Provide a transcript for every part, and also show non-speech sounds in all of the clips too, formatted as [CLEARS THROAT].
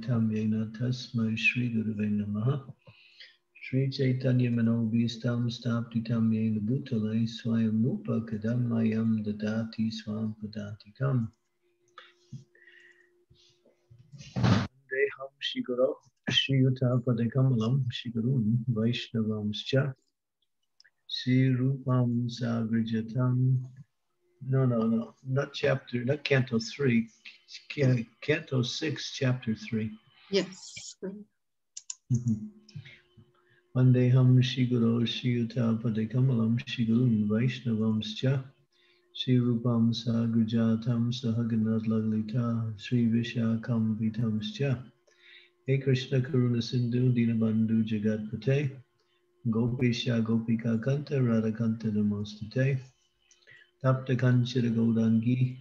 tam yena tasmai Shri Gurave Namaha. Shri Chaitanya Manobhistam Staptitam Yena Bhutale Swayam Rupa Kadamayam Swam Padantikam. Deham Shiguro No, no, no, not chapter, not Canto 3, Canto 6, Chapter 3. Yes. Mm-hmm. Vandeham Shiguro Shiyuta Padekamalam Shigurun Vaishnavamscha Sri Rupam Sagrajatam Sahaganat Laglita Sri Vishakam Vitamscha Hey Krishna Karuna Sindhu Dinabandhu Jagatpate Gopisha Gopika Kanta Radhakanta Namostate Tapta Gaudangi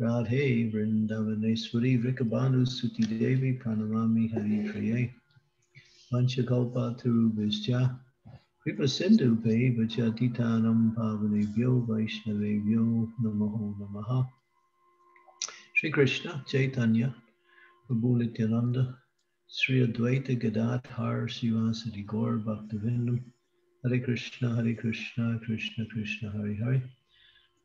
Radhe Vrindavaneshwari Vrikabhanu Suti Devi Pranamami Hari Priye Vanchakalpa Tarubhischa Kripa Sindhu Pe Vachatitanam Pavanebhyo Vaishnavebhyo Namaho Namaha. Sri Krishna Chaitanya Prabhu Nityananda Sri Advaita Gadadhar Sivasati Gaur Bhaktivinoda Hare Krishna Hare Krishna Krishna Krishna Hare Hare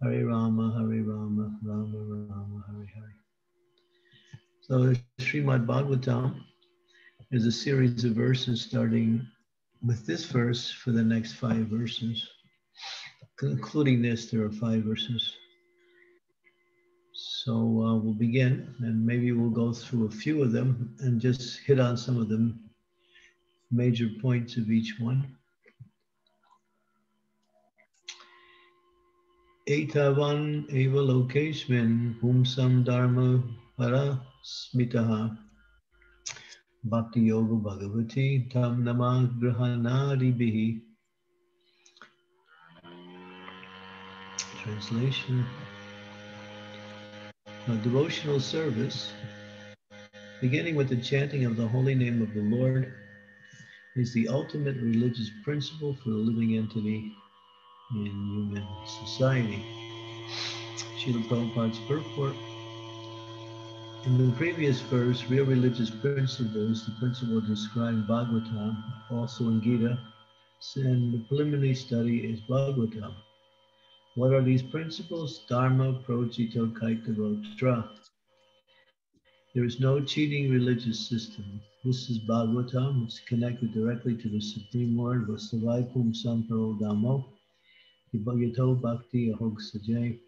Hare Rama Hare Rama Rama Rama Hare Hare So Srimad Bhagavatam is a series of verses starting with this verse for the next five verses. Including this, there are five verses. So uh, we'll begin and maybe we'll go through a few of them and just hit on some of the major points of each one. Etavan eva lokesmin pumsam dharma para smitaha bhakti yoga bhagavati tam nama grahanari bihi. Translation. A devotional service, beginning with the chanting of the holy name of the Lord, is the ultimate religious principle for the living entity in human society. Srila Prabhupada's purport. In the previous verse, real religious principles, the principle described Bhagavatam, also in Gita, and the preliminary study is Bhagavatam. What are these principles? Dharma, projito, kaitavotra. There is no cheating religious system. This is Bhagavatam. It's connected directly to the Supreme Lord, Vasavai Pum Samparo Dhammo, Yato Bhakti Ahog Sajay.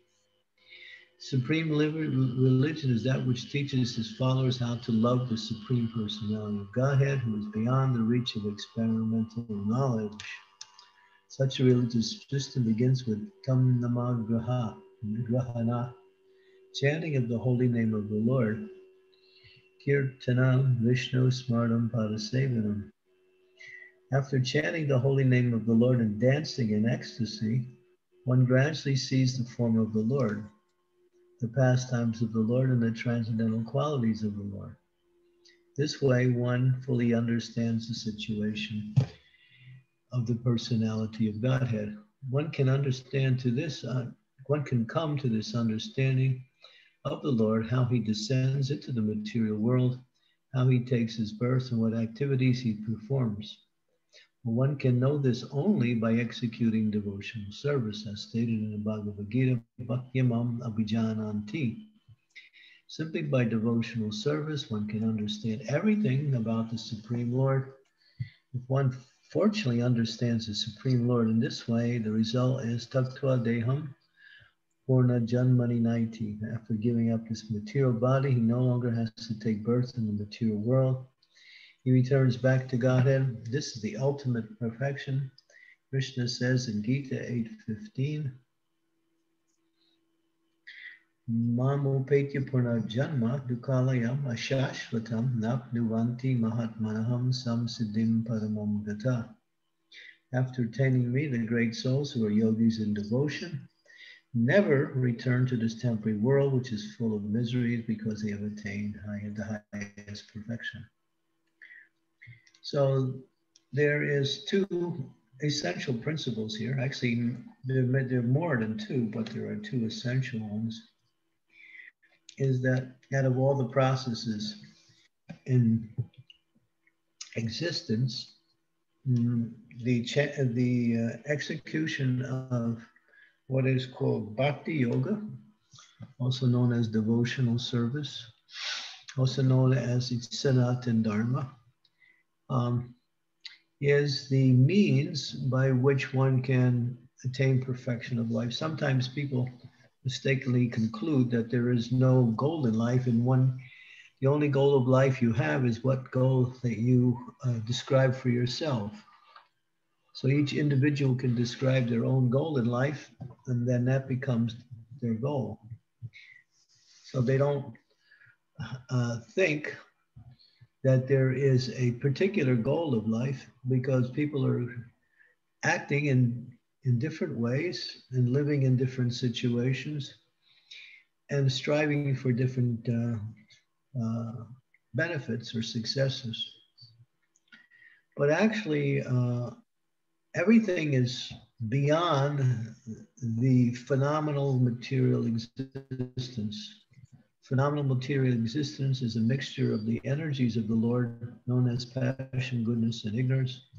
Supreme religion is that which teaches his followers how to love the Supreme Personality of Godhead, who is beyond the reach of experimental knowledge. Such a religious system begins with Tam Nama Graha, Grahana, chanting of the holy name of the Lord, Kirtanam Vishnu Smartam Padasevanam. After chanting the holy name of the Lord and dancing in ecstasy, one gradually sees the form of the Lord, the pastimes of the Lord, and the transcendental qualities of the Lord. This way, one fully understands the situation of the personality of Godhead. One can understand to this, uh, one can come to this understanding of the Lord, how he descends into the material world, how he takes his birth, and what activities he performs. One can know this only by executing devotional service, as stated in the Bhagavad Gita, Bhakyamam Abhijananti. Simply by devotional service, one can understand everything about the Supreme Lord. If one fortunately understands the Supreme Lord in this way, the result is Taktva Deham Purna Janmani Naiti. After giving up this material body, he no longer has to take birth in the material world. He returns back to Godhead. This is the ultimate perfection. Krishna says in Gita 8.15, Mamopetya purna janma dukalayam ashashvatam napnuvanti mahatmanaham samsiddhim paramam gata. After attaining me, the great souls who are yogis in devotion never return to this temporary world, which is full of miseries because they have attained high, the highest perfection. So there is two essential principles here. Actually, there, there are more than two, but there are two essential ones. Is that out of all the processes, in existence, mm, the, the uh, execution of what is called bhakti yoga, also known as devotional service, also known as Sanatan Dharma, um, is the means by which one can attain perfection of life. Sometimes people mistakenly conclude that there is no goal in life, and one, the only goal of life you have is what goal that you uh, describe for yourself. So each individual can describe their own goal in life, and then that becomes their goal. So they don't uh, think that there is a particular goal of life because people are acting in, in different ways and living in different situations and striving for different uh, uh, benefits or successes. But actually, uh, everything is beyond the phenomenal material existence. Phenomenal material existence is a mixture of the energies of the Lord, known as passion, goodness, and ignorance,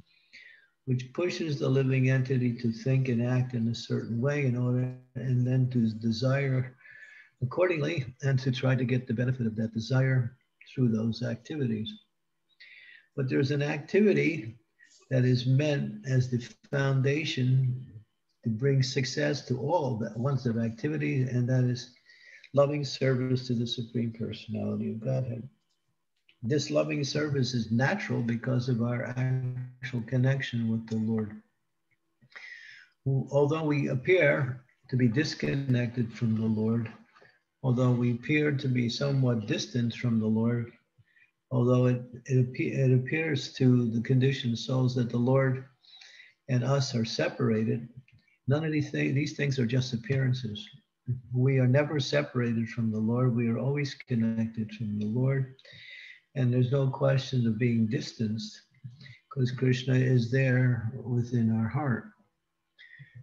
which pushes the living entity to think and act in a certain way in order, and then to desire accordingly, and to try to get the benefit of that desire through those activities. But there's an activity that is meant as the foundation to bring success to all the ones of activity, and that is loving service to the Supreme Personality of Godhead. This loving service is natural because of our actual connection with the Lord. Although we appear to be disconnected from the Lord, although we appear to be somewhat distant from the Lord, although it, it, it appears to the conditioned souls that the Lord and us are separated, none of these, th- these things are just appearances. We are never separated from the Lord. We are always connected from the Lord. And there's no question of being distanced because Krishna is there within our heart.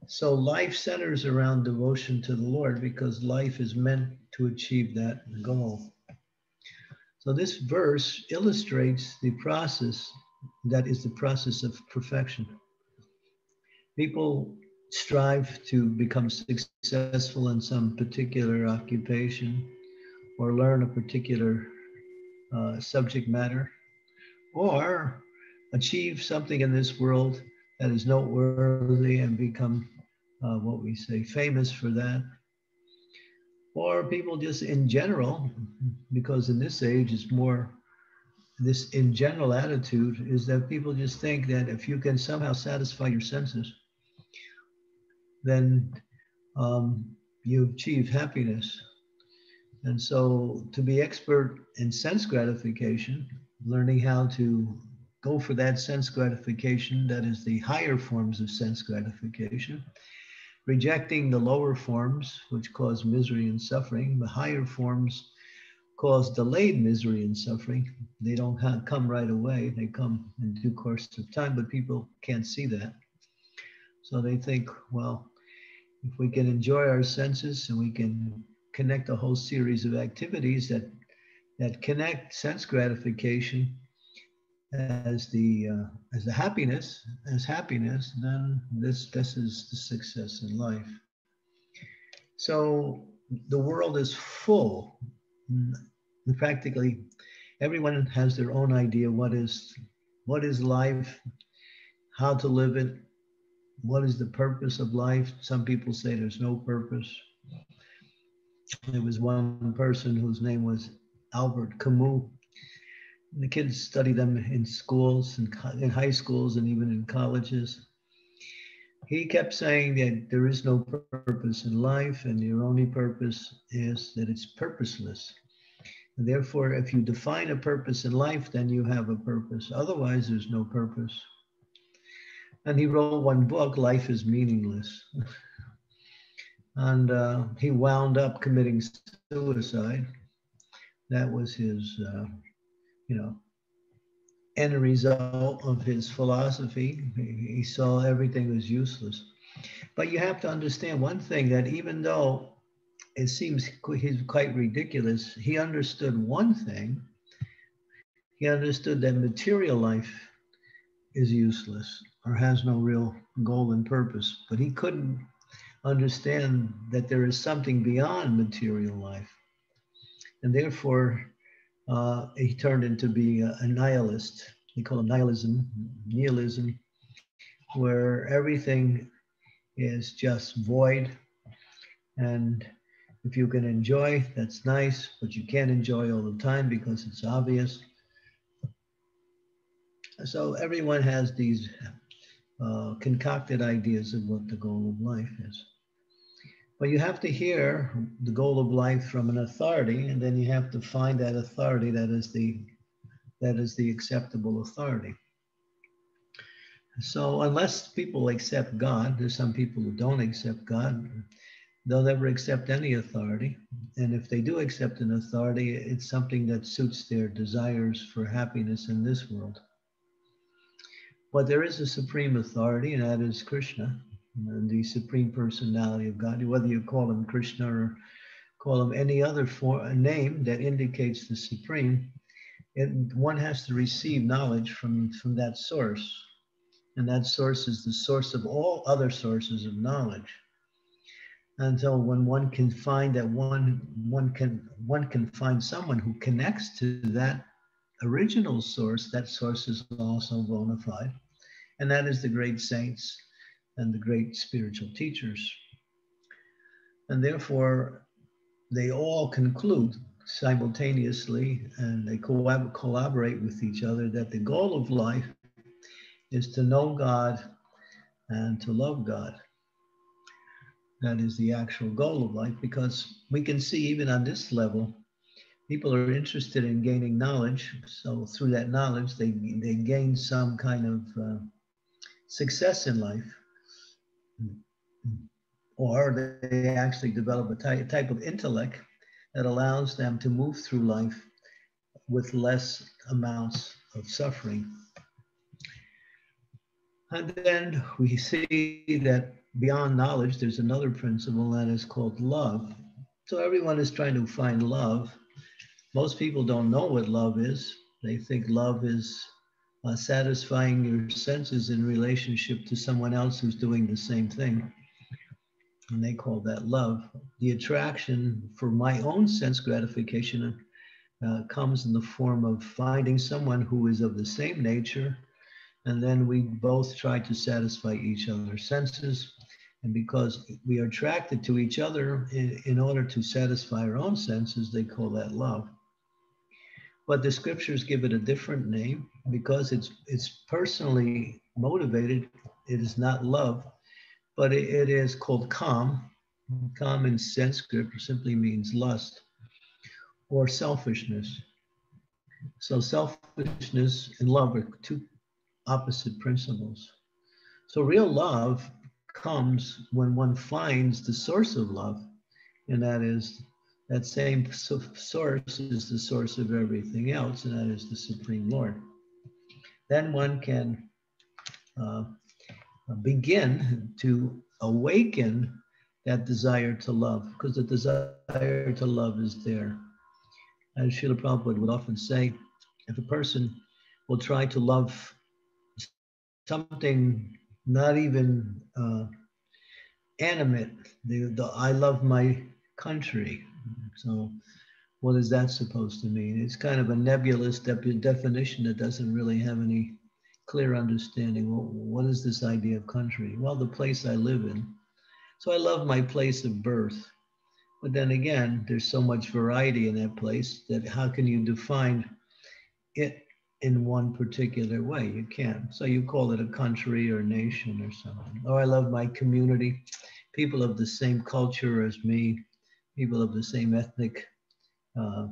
So life centers around devotion to the Lord because life is meant to achieve that goal. So this verse illustrates the process that is the process of perfection. People strive to become successful in some particular occupation or learn a particular uh, subject matter or achieve something in this world that is noteworthy and become uh, what we say famous for that. Or people just in general, because in this age it's more this in general attitude is that people just think that if you can somehow satisfy your senses, then um, you achieve happiness. And so to be expert in sense gratification, learning how to go for that sense gratification, that is the higher forms of sense gratification, rejecting the lower forms, which cause misery and suffering. The higher forms cause delayed misery and suffering. They don't come right away, they come in due course of time, but people can't see that. So they think, well, if we can enjoy our senses and we can connect a whole series of activities that that connect sense gratification as the uh, as the happiness as happiness, then this this is the success in life. So the world is full. Mm, practically, everyone has their own idea what is what is life, how to live it, what is the purpose of life. Some people say there's no purpose. There was one person whose name was Albert Camus And the kids study them in schools and in high schools and even in colleges. He kept saying that there is no purpose in life, and your only purpose is that it's purposeless. And therefore, if you define a purpose in life, then you have a purpose. Otherwise, there's no purpose. And he wrote one book, Life is Meaningless. and uh, he wound up committing suicide. That was his uh, you know, end result of his philosophy. He saw everything was useless. But you have to understand one thing that even though it seems he's quite ridiculous, he understood one thing he understood that material life is useless or has no real goal and purpose, but he couldn't understand that there is something beyond material life. And therefore, uh, he turned into being a, a nihilist. They call it nihilism, nihilism, where everything is just void. And if you can enjoy, that's nice, but you can't enjoy all the time because it's obvious. So everyone has these uh, concocted ideas of what the goal of life is. But you have to hear the goal of life from an authority, and then you have to find that authority that is the that is the acceptable authority. So unless people accept God, there's some people who don't accept God, they'll never accept any authority. And if they do accept an authority, it's something that suits their desires for happiness in this world. But there is a supreme authority, and that is Krishna, the supreme personality of God. Whether you call him Krishna or call him any other form, name that indicates the supreme, it, one has to receive knowledge from, from that source. And that source is the source of all other sources of knowledge. And so when one can find that one one can one can find someone who connects to that original source, that source is also bona fide. And that is the great saints and the great spiritual teachers. And therefore, they all conclude simultaneously and they co- collaborate with each other that the goal of life is to know God and to love God. That is the actual goal of life because we can see even on this level, people are interested in gaining knowledge. So through that knowledge, they, they gain some kind of uh, success in life, or they actually develop a type, type of intellect that allows them to move through life with less amounts of suffering. And then we see that beyond knowledge, there's another principle that is called love. So everyone is trying to find love. Most people don't know what love is. They think love is uh, satisfying your senses in relationship to someone else who's doing the same thing. And they call that love. The attraction for my own sense gratification uh, comes in the form of finding someone who is of the same nature. And then we both try to satisfy each other's senses. And because we are attracted to each other in, in order to satisfy our own senses, they call that love but the scriptures give it a different name because it's it's personally motivated. It is not love, but it, it is called. Kam in Sanskrit simply means lust or selfishness. So selfishness and love are two opposite principles. So real love comes when one finds the source of love, and that is that same source is the source of everything else, and that is the Supreme Lord. Then one can uh, begin to awaken that desire to love, because the desire to love is there. As Srila Prabhupada would often say, if a person will try to love something not even uh, animate, the, the I love my country, so, what is that supposed to mean? It's kind of a nebulous de- definition that doesn't really have any clear understanding. Well, what is this idea of country? Well, the place I live in. So, I love my place of birth. But then again, there's so much variety in that place that how can you define it in one particular way? You can't. So, you call it a country or nation or something. Oh, I love my community, people of the same culture as me people of the same ethnic uh,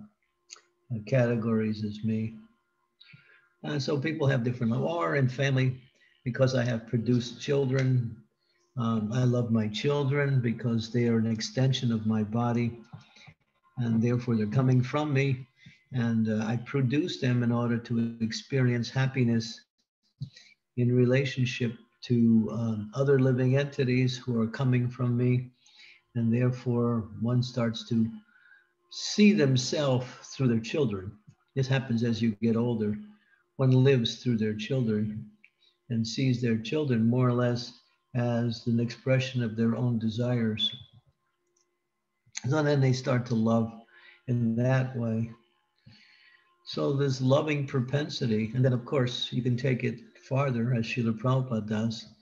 categories as me. And so people have different, or in family, because I have produced children. Um, I love my children because they are an extension of my body and therefore they're coming from me. And uh, I produce them in order to experience happiness in relationship to um, other living entities who are coming from me and therefore one starts to see themselves through their children. This happens as you get older. One lives through their children and sees their children more or less as an expression of their own desires. So then they start to love in that way. So this loving propensity, and then of course you can take it farther, as Srila Prabhupada does,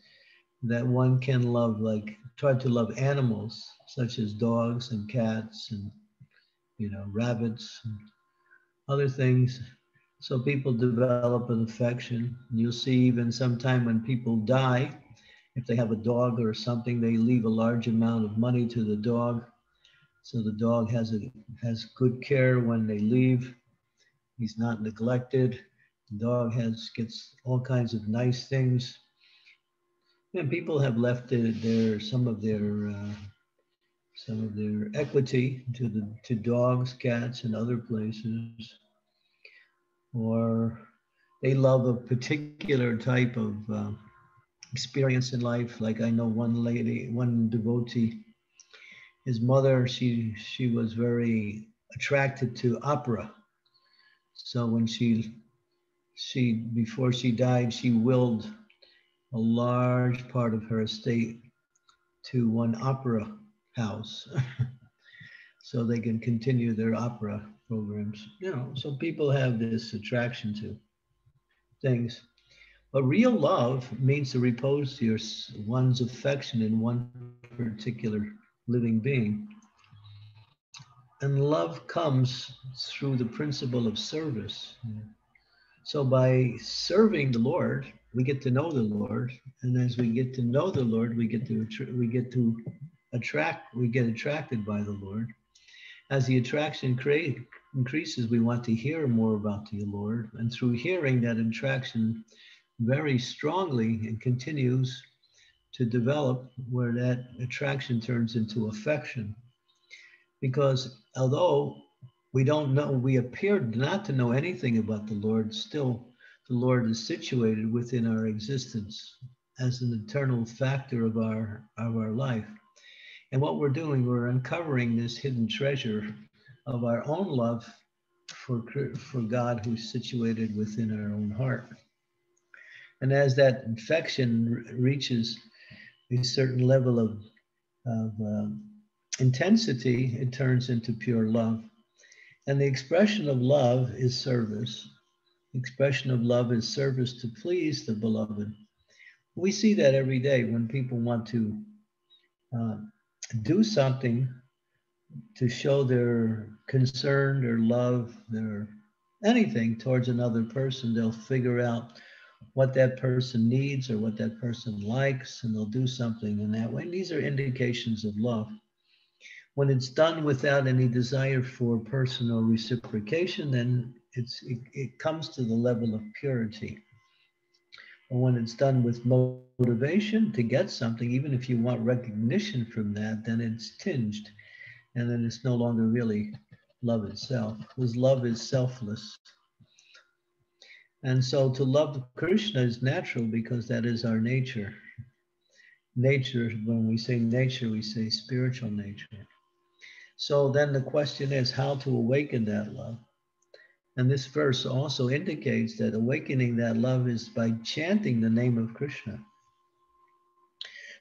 that one can love, like try to love animals, such as dogs and cats and you know rabbits and other things. So people develop an affection. You'll see even sometime when people die, if they have a dog or something, they leave a large amount of money to the dog. So the dog has a has good care when they leave. He's not neglected. The dog has gets all kinds of nice things. And people have left their, their some of their uh, some of their equity to the to dogs, cats, and other places, or they love a particular type of uh, experience in life. Like I know one lady, one devotee, his mother, she she was very attracted to opera so when she she before she died, she willed a large part of her estate to one opera house [LAUGHS] so they can continue their opera programs. You know, so people have this attraction to things. But real love means to repose your one's affection in one particular living being. And love comes through the principle of service. So by serving the Lord, we get to know the Lord, and as we get to know the Lord, we get to we get to attract we get attracted by the Lord. As the attraction create, increases, we want to hear more about the Lord, and through hearing that attraction very strongly and continues to develop, where that attraction turns into affection because although we don't know, we appear not to know anything about the Lord, still the Lord is situated within our existence as an eternal factor of our of our life. And what we're doing, we're uncovering this hidden treasure of our own love for, for God who's situated within our own heart. And as that infection reaches a certain level of, of um, intensity, it turns into pure love. And the expression of love is service. Expression of love is service to please the beloved. We see that every day when people want to uh, do something to show their concern, their love, their anything towards another person. They'll figure out what that person needs or what that person likes, and they'll do something in that way. And these are indications of love. When it's done without any desire for personal reciprocation, then it's, it, it comes to the level of purity. But when it's done with motivation to get something, even if you want recognition from that, then it's tinged. And then it's no longer really love itself, because love is selfless. And so to love Krishna is natural because that is our nature. Nature, when we say nature, we say spiritual nature. So then the question is how to awaken that love. And this verse also indicates that awakening that love is by chanting the name of Krishna.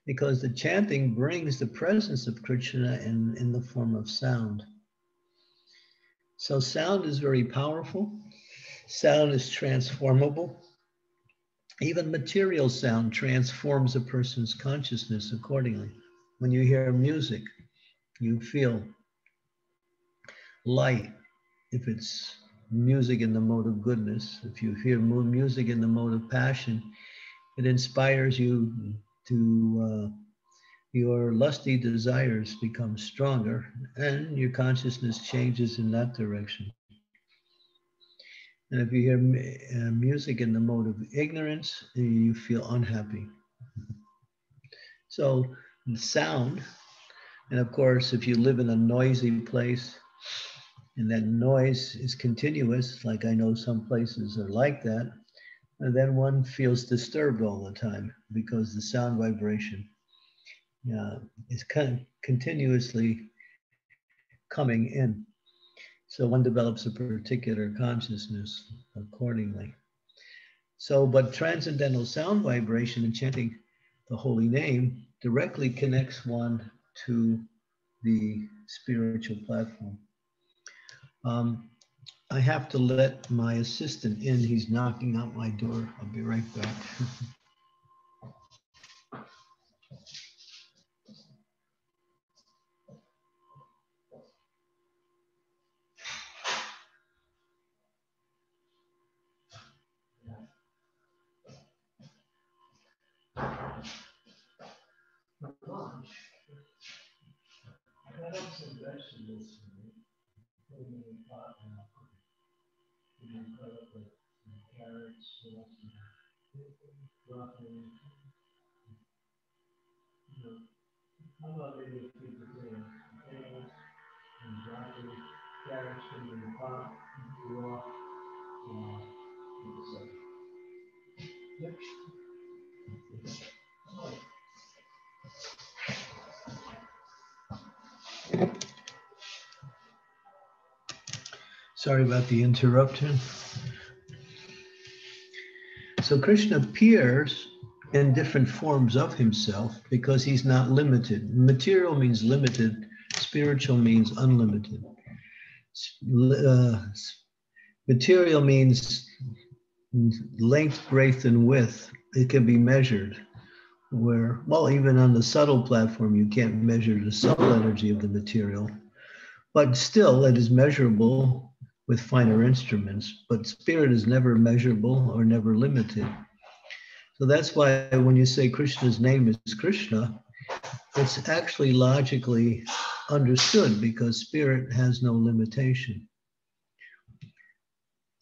Because the chanting brings the presence of Krishna in, in the form of sound. So sound is very powerful. Sound is transformable. Even material sound transforms a person's consciousness accordingly. When you hear music, you feel light, if it's music in the mode of goodness, if you hear music in the mode of passion, it inspires you to, uh, your lusty desires become stronger and your consciousness changes in that direction. And if you hear uh, music in the mode of ignorance, you feel unhappy. So, sound, and of course, if you live in a noisy place, and that noise is continuous, like I know some places are like that, and then one feels disturbed all the time because the sound vibration uh, is con- continuously coming in. So one develops a particular consciousness accordingly. So, but transcendental sound vibration and chanting the holy name directly connects one to the spiritual platform. Um, I have to let my assistant in. He's knocking out my door. I'll be right back. [LAUGHS] And cut up some carrots, some broccoli. You know, how about maybe a few potatoes, potatoes and broccoli, carrots in the pot, raw. Sorry about the interruption. So Krishna appears in different forms of himself because he's not limited. Material means limited, spiritual means unlimited. Uh, material means length, breadth, and width. It can be measured. Where, well, even on the subtle platform, you can't measure the subtle energy of the material, but still it is measurable with finer instruments, but spirit is never measurable or never limited. So that's why when you say Krishna's name is Krishna, it's actually logically understood because spirit has no limitation.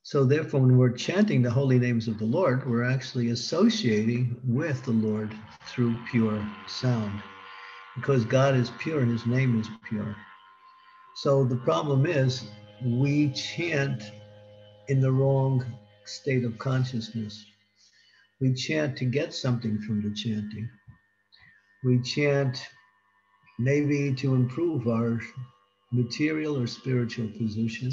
So therefore, when we're chanting the holy names of the Lord, we're actually associating with the Lord through pure sound. Because God is pure his name is pure. So the problem is we chant in the wrong state of consciousness. We chant to get something from the chanting. We chant maybe to improve our material or spiritual position.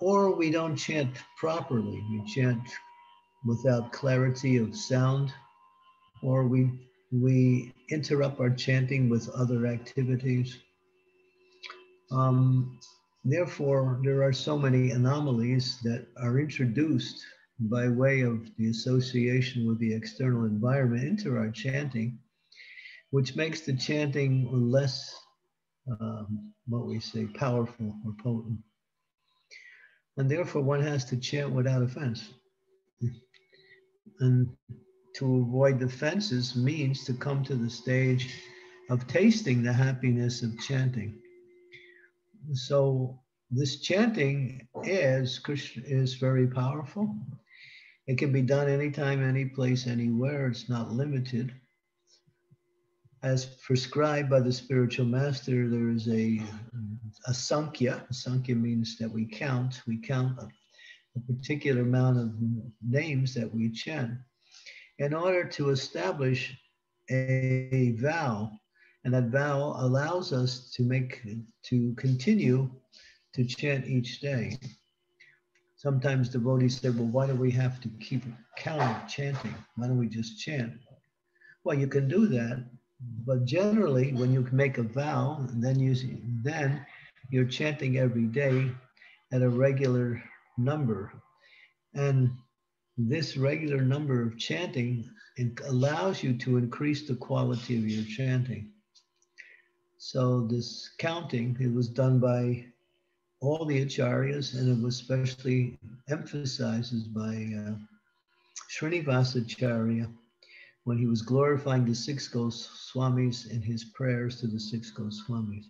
Or we don't chant properly. We chant without clarity of sound, or we we interrupt our chanting with other activities. Um, Therefore, there are so many anomalies that are introduced by way of the association with the external environment into our chanting, which makes the chanting less, um, what we say, powerful or potent. And therefore, one has to chant without offense. And to avoid offenses means to come to the stage of tasting the happiness of chanting. So this chanting is is very powerful. It can be done anytime, any place, anywhere. It's not limited. As prescribed by the spiritual master, there is a, a sankhya. Sankhya means that we count. We count a, a particular amount of names that we chant in order to establish a vow and that vow allows us to make, to continue to chant each day. Sometimes devotees say, well, why do we have to keep count of chanting? Why don't we just chant? Well, you can do that, but generally when you make a vow, then you then you're chanting every day at a regular number. And this regular number of chanting allows you to increase the quality of your chanting. So this counting, it was done by all the acharyas, and it was especially emphasized by uh, Srinivasacharya when he was glorifying the six Goswamis in his prayers to the six Goswamis.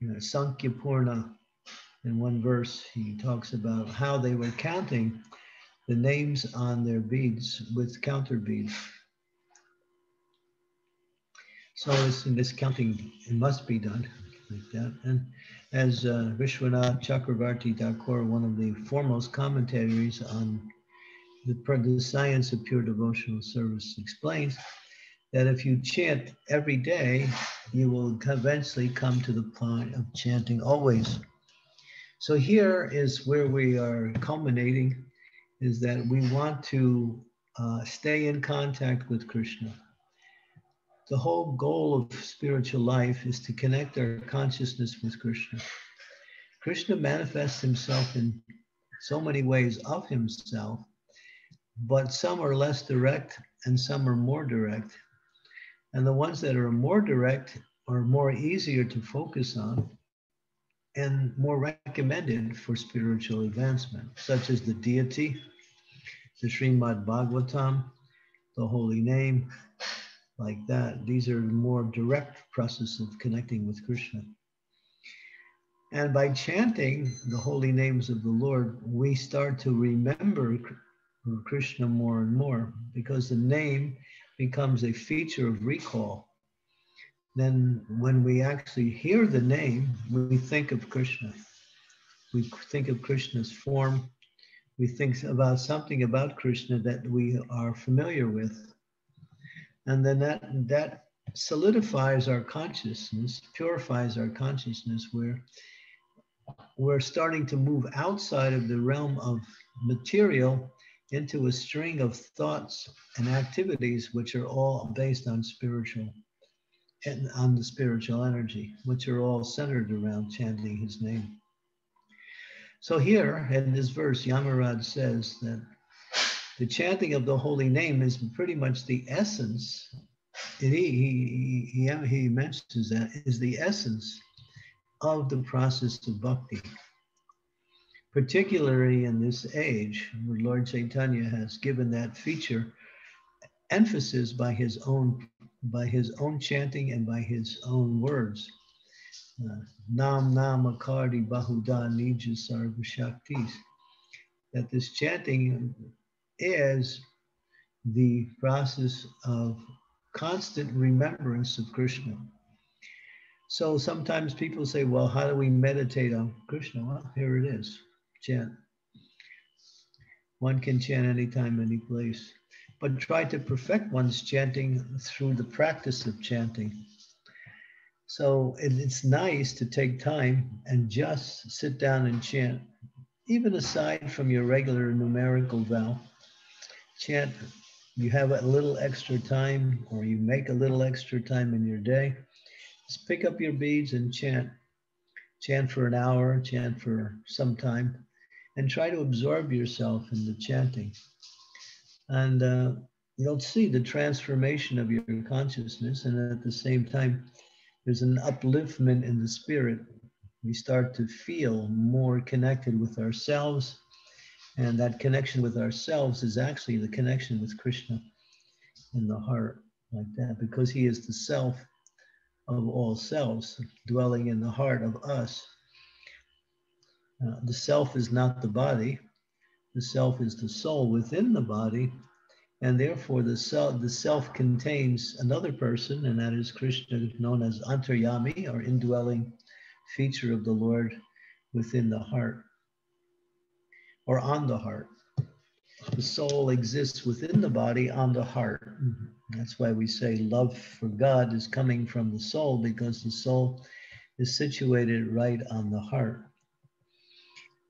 You know, Sankhya Purna, in one verse, he talks about how they were counting the names on their beads with counter beads. So in this counting, it must be done like that. And as uh, Vishwanath Chakravarti Thakur, one of the foremost commentaries on the, the science of pure devotional service, explains, that if you chant every day, you will eventually come to the point of chanting always. So here is where we are culminating, is that we want to uh, stay in contact with Krishna. The whole goal of spiritual life is to connect our consciousness with Krishna. Krishna manifests himself in so many ways of himself, but some are less direct and some are more direct. And the ones that are more direct are more easier to focus on and more recommended for spiritual advancement, such as the deity, the Srimad Bhagavatam, the holy name, like that. These are more direct process of connecting with Krishna. And by chanting the holy names of the Lord, we start to remember Krishna more and more because the name becomes a feature of recall. Then, when we actually hear the name, we think of Krishna. We think of Krishna's form. We think about something about Krishna that we are familiar with. And then that, that solidifies our consciousness, purifies our consciousness, where we're starting to move outside of the realm of material into a string of thoughts and activities which are all based on spiritual and on the spiritual energy, which are all centered around chanting his name. So here in this verse, Yamaraj says that the chanting of the holy name is pretty much the essence. he, he, he, he mentions that is the essence of the process of bhakti particularly in this age, where Lord Chaitanya has given that feature emphasis by his own by his own chanting and by his own words. Uh, Nam Nam Akardi Bahuda Nija Sarva Shaktis. That this chanting is the process of constant remembrance of Krishna. So sometimes people say, well, how do we meditate on Krishna? Well, here it is chant. One can chant anytime, any place, but try to perfect one's chanting through the practice of chanting. So it's nice to take time and just sit down and chant, even aside from your regular numerical vow. Chant, you have a little extra time, or you make a little extra time in your day. Just pick up your beads and chant. Chant for an hour, chant for some time and try to absorb yourself in the chanting. And uh, you'll see the transformation of your consciousness. And at the same time, there's an upliftment in the spirit. We start to feel more connected with ourselves. And that connection with ourselves is actually the connection with Krishna in the heart, like that, because he is the self of all selves, dwelling in the heart of us. Uh, the self is not the body. The self is the soul within the body. And therefore, the self, the self contains another person, and that is Krishna, known as Antaryami, or indwelling feature of the Lord within the heart or on the heart. The soul exists within the body on the heart. That's why we say love for God is coming from the soul because the soul is situated right on the heart.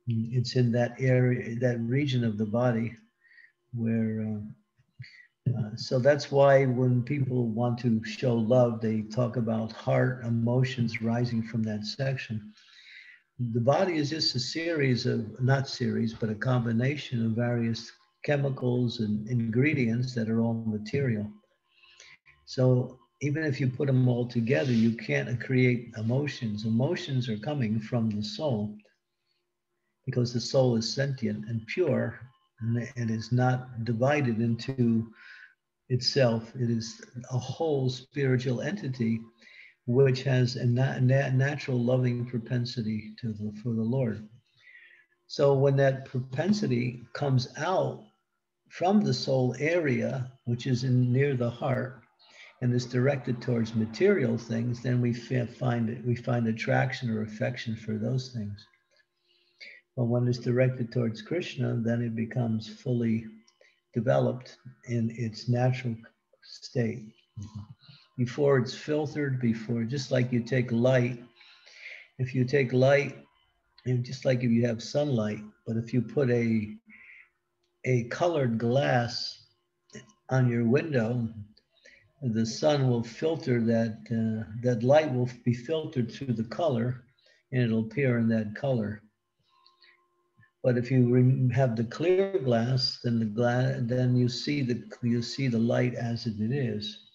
It's in that area, that region of the body where. Uh, uh, so that's why when people want to show love, they talk about heart emotions rising from that section. The body is just a series of, not series, but a combination of various chemicals and ingredients that are all material. So even if you put them all together, you can't create emotions. Emotions are coming from the soul because the soul is sentient and pure and is not divided into itself. It is a whole spiritual entity which has a natural loving propensity to the, for the Lord. So when that propensity comes out from the soul area, which is in near the heart, and is directed towards material things, then we find we find attraction or affection for those things. But when it's directed towards Krishna, then it becomes fully developed in its natural state. Before it's filtered, before, just like you take light, if you take light, just like if you have sunlight, but if you put a a colored glass on your window, the sun will filter that uh, that light will be filtered through the color, and it'll appear in that color. But if you have the clear glass, then the glass, then you see the you see the light as it is.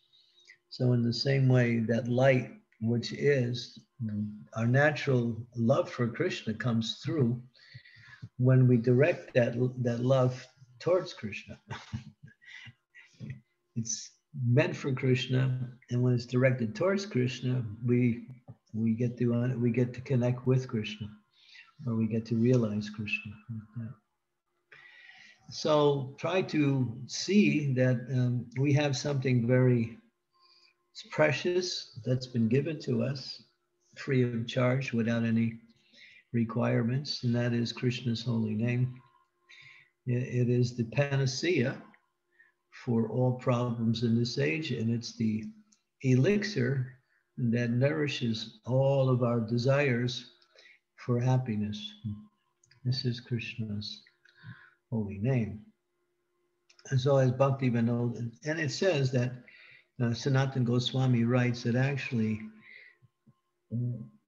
So in the same way, that light, which is our natural love for Krishna, comes through when we direct that that love towards Krishna. [LAUGHS] it's meant for Krishna, and when it's directed towards Krishna, we we get to we get to connect with Krishna or we get to realize Krishna. So try to see that um, we have something very precious that's been given to us free of charge without any requirements, and that is Krishna's holy name. It is the panacea for all problems in this age, and it's the elixir that nourishes all of our desires for happiness. This is Krishna's holy name. And so, as Bhakti Vinod, and it says that uh, Sanatan Goswami writes that actually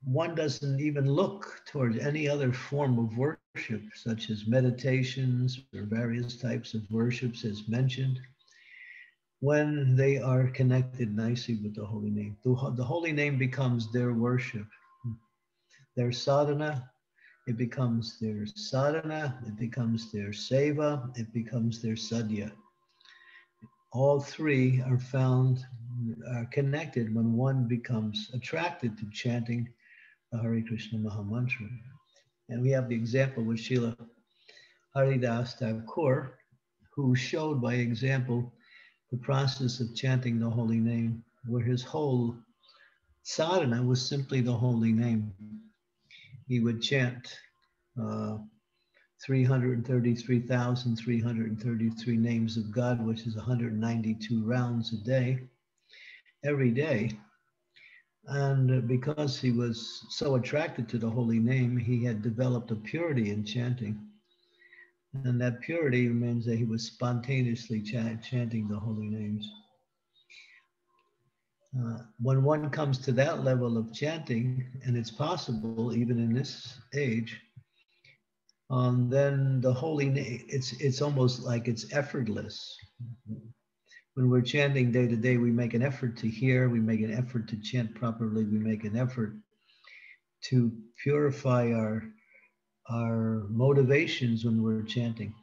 one doesn't even look towards any other form of worship, such as meditations or various types of worships, as mentioned, when they are connected nicely with the holy name. The, the holy name becomes their worship their sadhana, it becomes their sadhana, it becomes their seva, it becomes their sadhya. All three are found, are connected when one becomes attracted to chanting the Hare Krishna Mahamantra. And we have the example with Srila Haridas Thakur, who showed by example the process of chanting the holy name, where his whole sadhana was simply the holy name he would chant uh, 333,333 names of God, which is 192 rounds a day, every day. And because he was so attracted to the holy name, he had developed a purity in chanting. And that purity means that he was spontaneously ch- chanting the holy names. Uh, when one comes to that level of chanting, and it's possible even in this age, um, then the holy name, it's, it's almost like it's effortless. When we're chanting day to day, we make an effort to hear, we make an effort to chant properly, we make an effort to purify our, our motivations when we're chanting.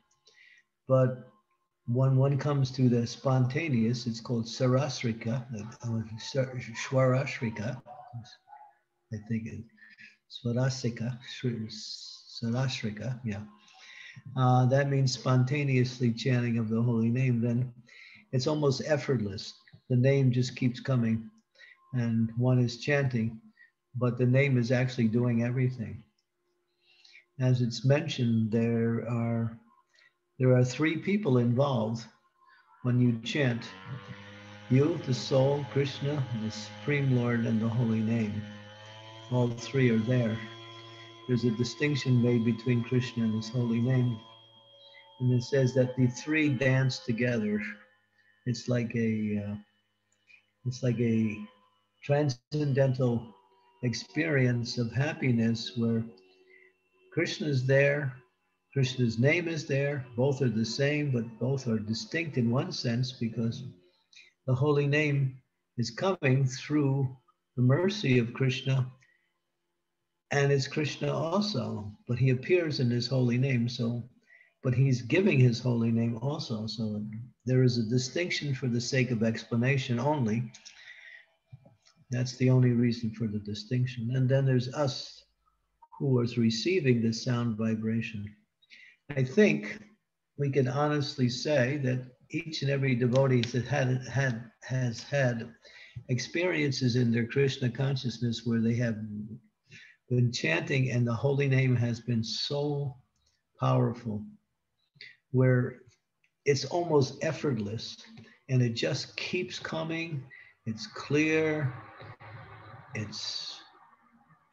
But when one comes to the spontaneous, it's called sarasrika, shwarasrika. I think swarasika, sarasrika, yeah. Uh, that means spontaneously chanting of the holy name. Then it's almost effortless. The name just keeps coming, and one is chanting, but the name is actually doing everything. As it's mentioned, there are there are three people involved when you chant you, the soul, Krishna, the Supreme Lord, and the Holy Name. All three are there. There's a distinction made between Krishna and his holy name. And it says that the three dance together. It's like a uh, it's like a transcendental experience of happiness where Krishna is there, Krishna's name is there. Both are the same, but both are distinct in one sense because the holy name is coming through the mercy of Krishna. And it's Krishna also, but he appears in his holy name. So, but he's giving his holy name also. So there is a distinction for the sake of explanation only. That's the only reason for the distinction. And then there's us who is receiving the sound vibration. I think we can honestly say that each and every devotee that had, had, has had experiences in their Krishna consciousness where they have been chanting and the holy name has been so powerful, where it's almost effortless. And it just keeps coming. It's clear. It's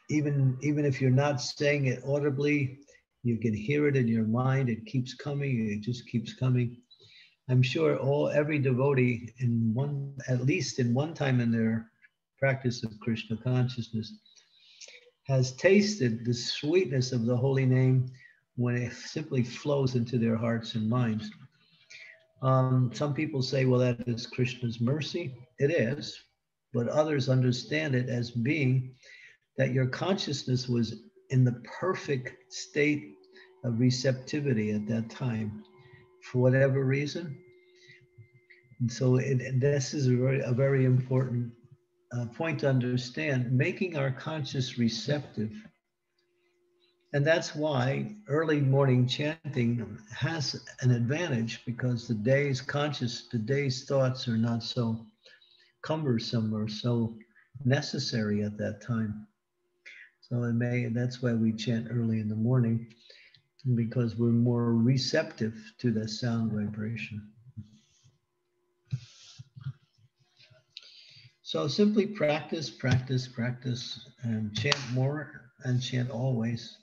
even even if you're not saying it audibly, you can hear it in your mind. It keeps coming. It just keeps coming. I'm sure all every devotee in one at least in one time in their practice of Krishna consciousness has tasted the sweetness of the holy name when it simply flows into their hearts and minds. Um, some people say, well, that is Krishna's mercy. It is, but others understand it as being that your consciousness was in the perfect state of receptivity at that time for whatever reason. And so it, this is a very, a very important uh, point to understand, making our conscious receptive. And that's why early morning chanting has an advantage because the day's conscious, the day's thoughts are not so cumbersome or so necessary at that time. So it may, that's why we chant early in the morning, because we're more receptive to the sound vibration. So simply practice, practice, practice, and chant more and chant always.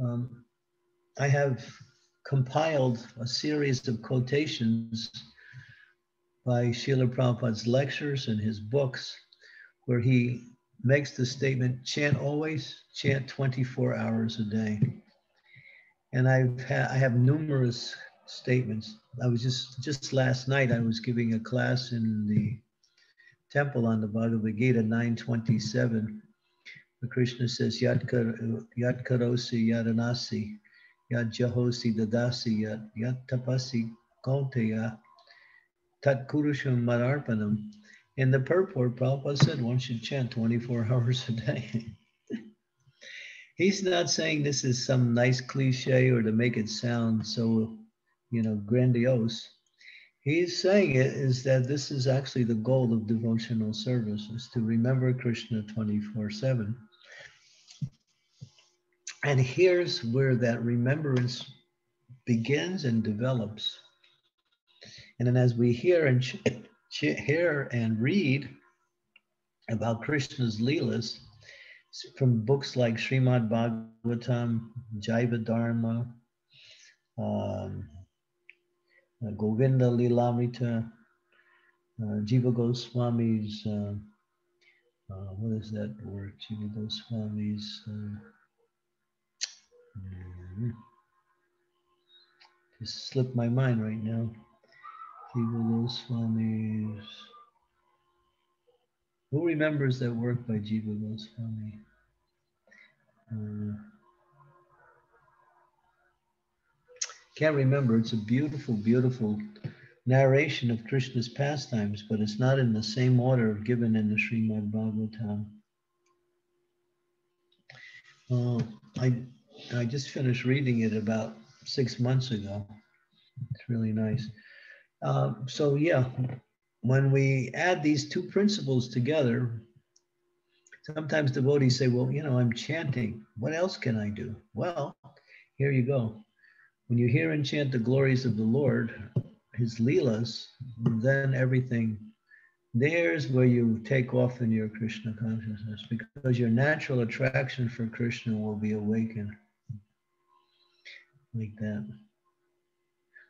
Um, I have compiled a series of quotations by Srila Prabhupada's lectures and his books, where he makes the statement chant always, chant 24 hours a day. And I've had, I have numerous statements. I was just, just last night, I was giving a class in the temple on the Bhagavad Gita 927. Where Krishna says, Yat, kar, yat karosi yadanasi, yat jahosi dadasi, yat, yat tapasi kaunteya, tat kurusham mararpanam. In the purport, Prabhupada said one should chant 24 [LAUGHS] hours a day. He's not saying this is some nice cliche or to make it sound so, you know, grandiose. He's saying it is that this is actually the goal of devotional service, is to remember Krishna 24 7. And here's where that remembrance begins and develops. And then as we hear and hear and read about Krishna's Leelas from books like Srimad Bhagavatam, Jiva Dharma, um, uh, Govinda Lilamrita, uh, Jiva Goswami's, uh, uh, what is that word? Jiva Goswami's, uh, mm, just slipped my mind right now. Jiva Goswami's. Who remembers that work by Jiva Goswami? Uh, can't remember. It's a beautiful, beautiful narration of Krishna's pastimes, but it's not in the same order given in the Srimad Bhagavatam. Uh, I I just finished reading it about six months ago. It's really nice. Uh, so yeah, when we add these two principles together, sometimes devotees say, well, you know, I'm chanting. What else can I do? Well, here you go. When you hear and chant the glories of the Lord, his leelas, then everything, there's where you take off in your Krishna consciousness because your natural attraction for Krishna will be awakened like that.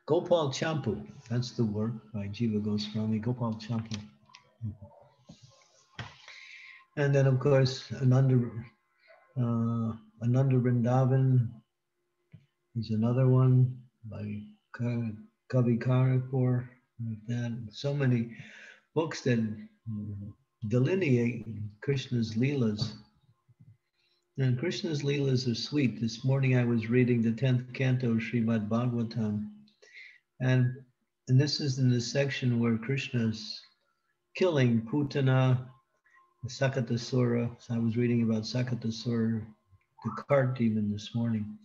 Gopal Champu, that's the work by Jiva Goswami, Gopal Champu. And then, of course, Ananda, uh, Ananda Vrindavan is another one by Kavi Karnapur, like. So many books that delineate Krishna's Leelas. And Krishna's Leelas are sweet. This morning I was reading the 10th canto of Srimad Bhagavatam and, and this is in the section where Krishna's killing Putana, Sakatasura. So I was reading about Sakatasura, the cart demon this morning.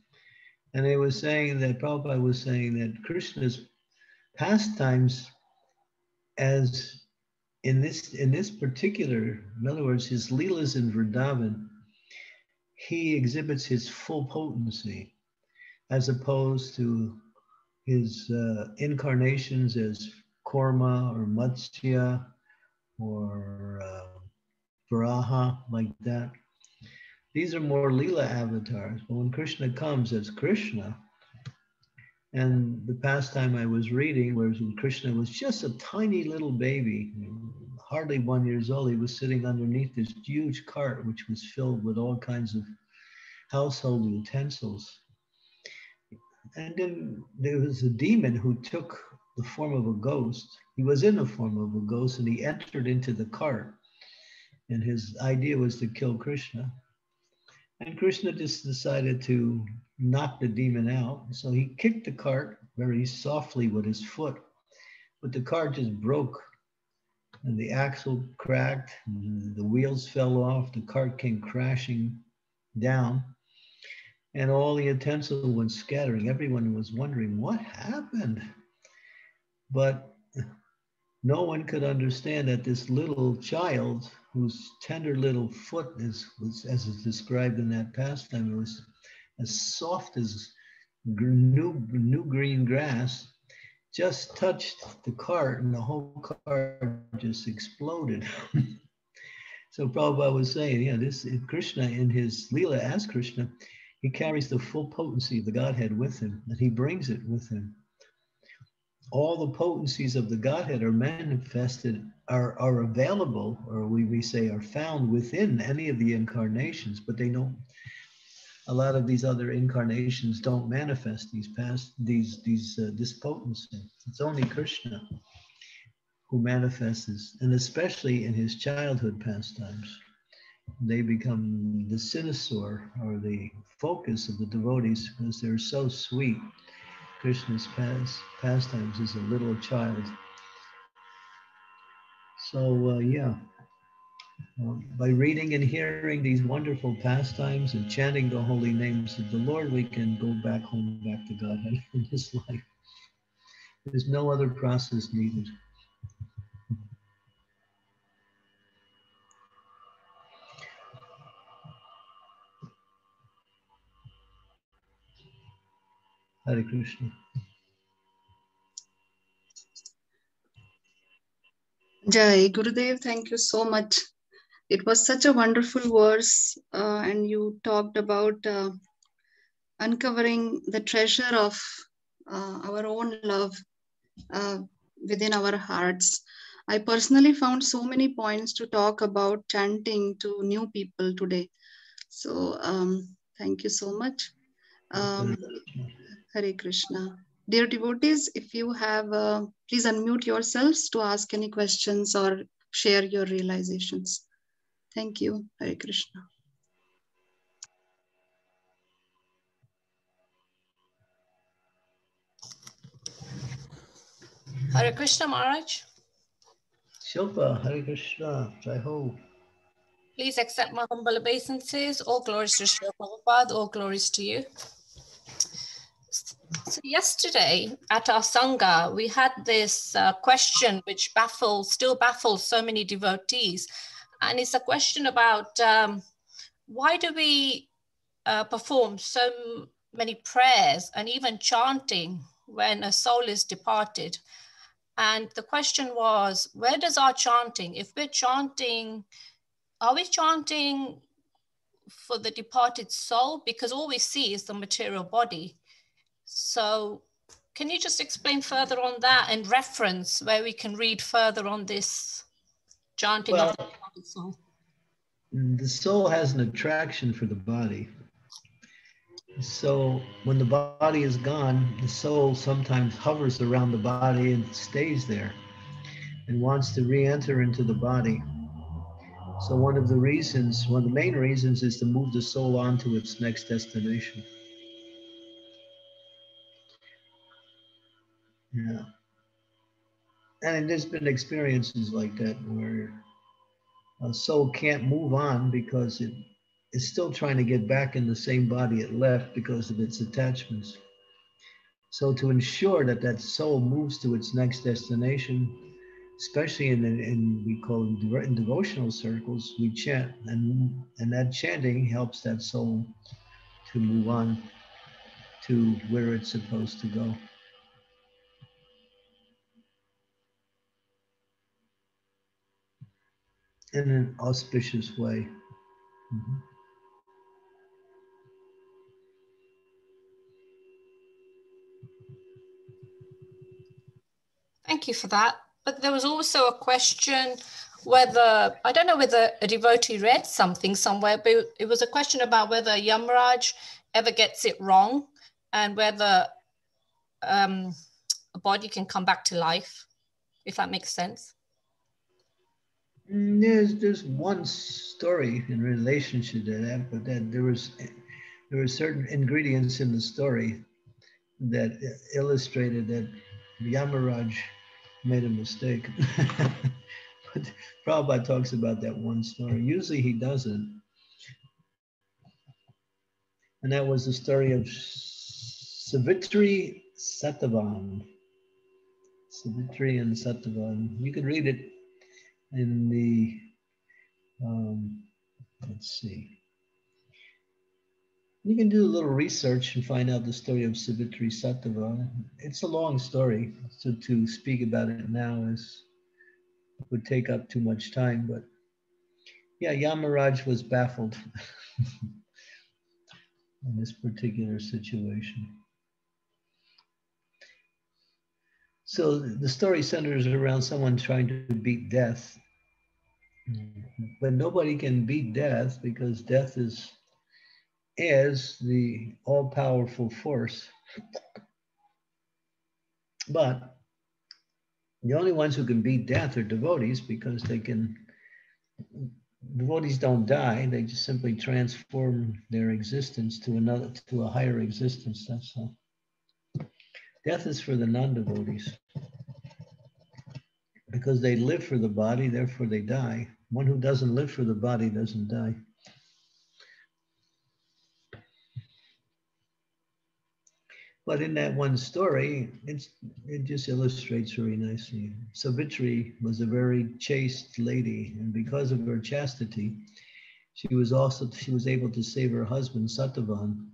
And they were saying that Prabhupada was saying that Krishna's pastimes as in this in this particular, in other words, his leelas in Vrindavan, he exhibits his full potency as opposed to his uh, incarnations as Kurma or Matsya or uh, Varaha, like that. These are more Leela avatars. But when Krishna comes as Krishna, and the pastime I was reading was when Krishna was just a tiny little baby, hardly one years old. He was sitting underneath this huge cart, which was filled with all kinds of household utensils. And then there was a demon who took the form of a ghost. He was in the form of a ghost and he entered into the cart. And his idea was to kill Krishna. And Krishna just decided to knock the demon out. So he kicked the cart very softly with his foot, but the cart just broke and the axle cracked, the wheels fell off, the cart came crashing down, and all the utensils went scattering. Everyone was wondering what happened. But no one could understand that this little child, whose tender little foot is, was, as is described in that pastime, was as soft as new, new green grass, just touched the cart and the whole cart just exploded. [LAUGHS] so Prabhupada was saying, yeah, this Krishna in his Leela as Krishna, he carries the full potency of the Godhead with him, and he brings it with him. All the potencies of the Godhead are manifested, are, are available, or we, we say are found within any of the incarnations, but they don't a lot of these other incarnations don't manifest these past these these uh, this potency. It's only Krishna who manifests, and especially in his childhood pastimes, they become the cynosure or the focus of the devotees because they're so sweet. Krishna's past, pastimes as a little child. So uh, yeah, um, by reading and hearing these wonderful pastimes and chanting the holy names of the Lord, we can go back home, back to Godhead [LAUGHS] in this life. There's no other process needed. Hare Krishna. Jai Gurudev, thank you so much it was such a wonderful verse, uh, and you talked about uh, uncovering the treasure of uh, our own love uh, within our hearts. I personally found so many points to talk about chanting to new people today. So, um, thank you so much. Um, Hare Krishna. Dear devotees, if you have, uh, please unmute yourselves to ask any questions or share your realizations. Thank you. Hare Krishna. Hare Krishna Maharaj. Shilpa, Hare Krishna, Jai Ho. Please accept my humble obeisances. All glories to Srila Prabhupada, all glories to you. Yesterday at our Sangha, we had this uh, question which baffles, still baffles so many devotees and it's a question about um, why do we uh, perform so many prayers and even chanting when a soul is departed? And the question was, where does our chanting, if we're chanting, are we chanting for the departed soul? Because all we see is the material body. So can you just explain further on that and reference where we can read further on this chanting well, of the soul? The soul has an attraction for the body. So when the body is gone, the soul sometimes hovers around the body and stays there and wants to re-enter into the body. So one of the reasons, one of the main reasons is to move the soul on to its next destination. Yeah and there's been experiences like that where a soul can't move on because it is still trying to get back in the same body it left because of its attachments. So to ensure that that soul moves to its next destination, especially in, in we call in devotional circles, we chant, and and that chanting helps that soul to move on to where it's supposed to go. In an auspicious way. Mm-hmm. Thank you for that. But there was also a question whether, I don't know whether a devotee read something somewhere, but it was a question about whether Yamraj ever gets it wrong and whether um, a body can come back to life, if that makes sense. Mm, there's there's one story in relationship to that, but that there was there were certain ingredients in the story that illustrated that Yamaraj made a mistake. [LAUGHS] but Prabhupada talks about that one story. Usually he doesn't. And that was the story of Savitri Satyavan. Savitri and Satyavan. You can read it in the, um, let's see. You can do a little research and find out the story of Savitri Satyavan. It's a long story, so to speak about it now is would take up too much time. But yeah, Yamaraj was baffled [LAUGHS] in this particular situation. So the story centers around someone trying to beat death, Mm-hmm. but nobody can beat death because death is as the all powerful force. But the only ones who can beat death are devotees because they can, devotees don't die, they just simply transform their existence to another, to a higher existence. That's all. Death is for the non devotees because they live for the body, therefore they die. One who doesn't live for the body doesn't die. But in that one story, it just illustrates very nicely. Savitri was a very chaste lady, and because of her chastity, she was also she was able to save her husband Satyavan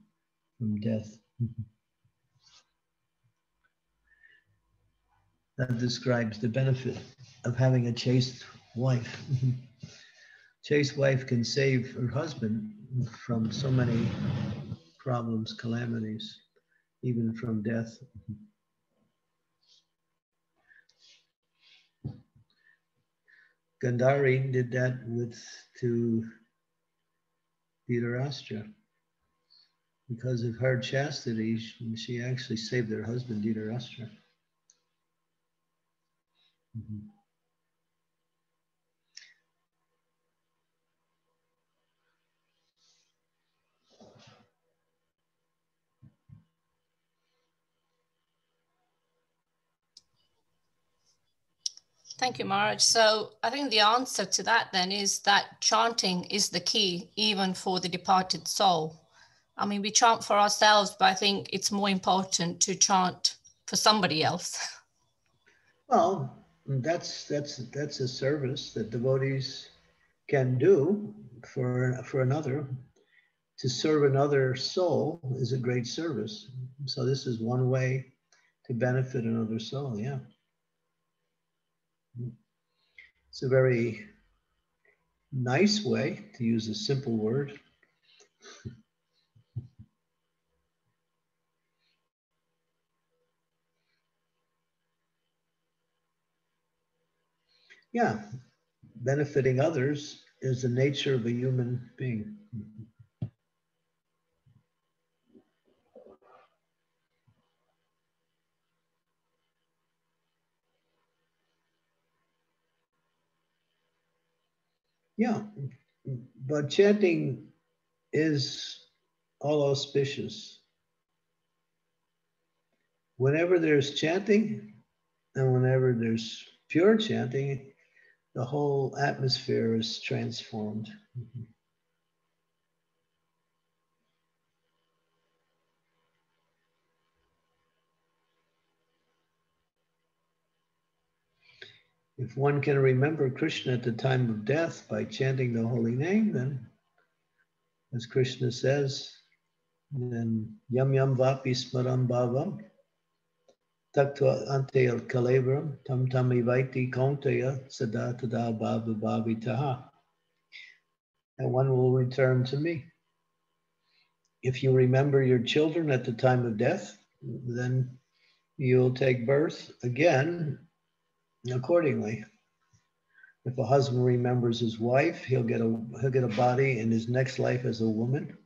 from death. that describes the benefit of having a chaste wife. [LAUGHS] chaste wife can save her husband from so many problems, calamities even from death. Gandhari did that with to Dhritarashtra. Because of her chastity, she actually saved her husband Dhritarashtra. Mm-hmm. Thank you, Maharaj. So I think the answer to that then is that chanting is the key, even for the departed soul. I mean, we chant for ourselves, but I think it's more important to chant for somebody else. [LAUGHS] Well, that's that's that's a service that devotees can do for for another. To serve another soul is a great service. So this is one way to benefit another soul. Yeah. It's a very nice way to use a simple word. yeah, benefiting others is the nature of a human being. Yeah, but chanting is all auspicious. Whenever there's chanting and whenever there's pure chanting, the whole atmosphere is transformed. Mm-hmm. If one can remember Krishna at the time of death by chanting the holy name, then, as Krishna says, then yam yam vapi smaram bhavam, Takta ante al kalebram tam tam ivaiti kaunteya sadatada bhava bhavitaha. And one will return to me. If you remember your children at the time of death, then you'll take birth again accordingly. If a husband remembers his wife, he'll get a he'll get a body in his next life as a woman.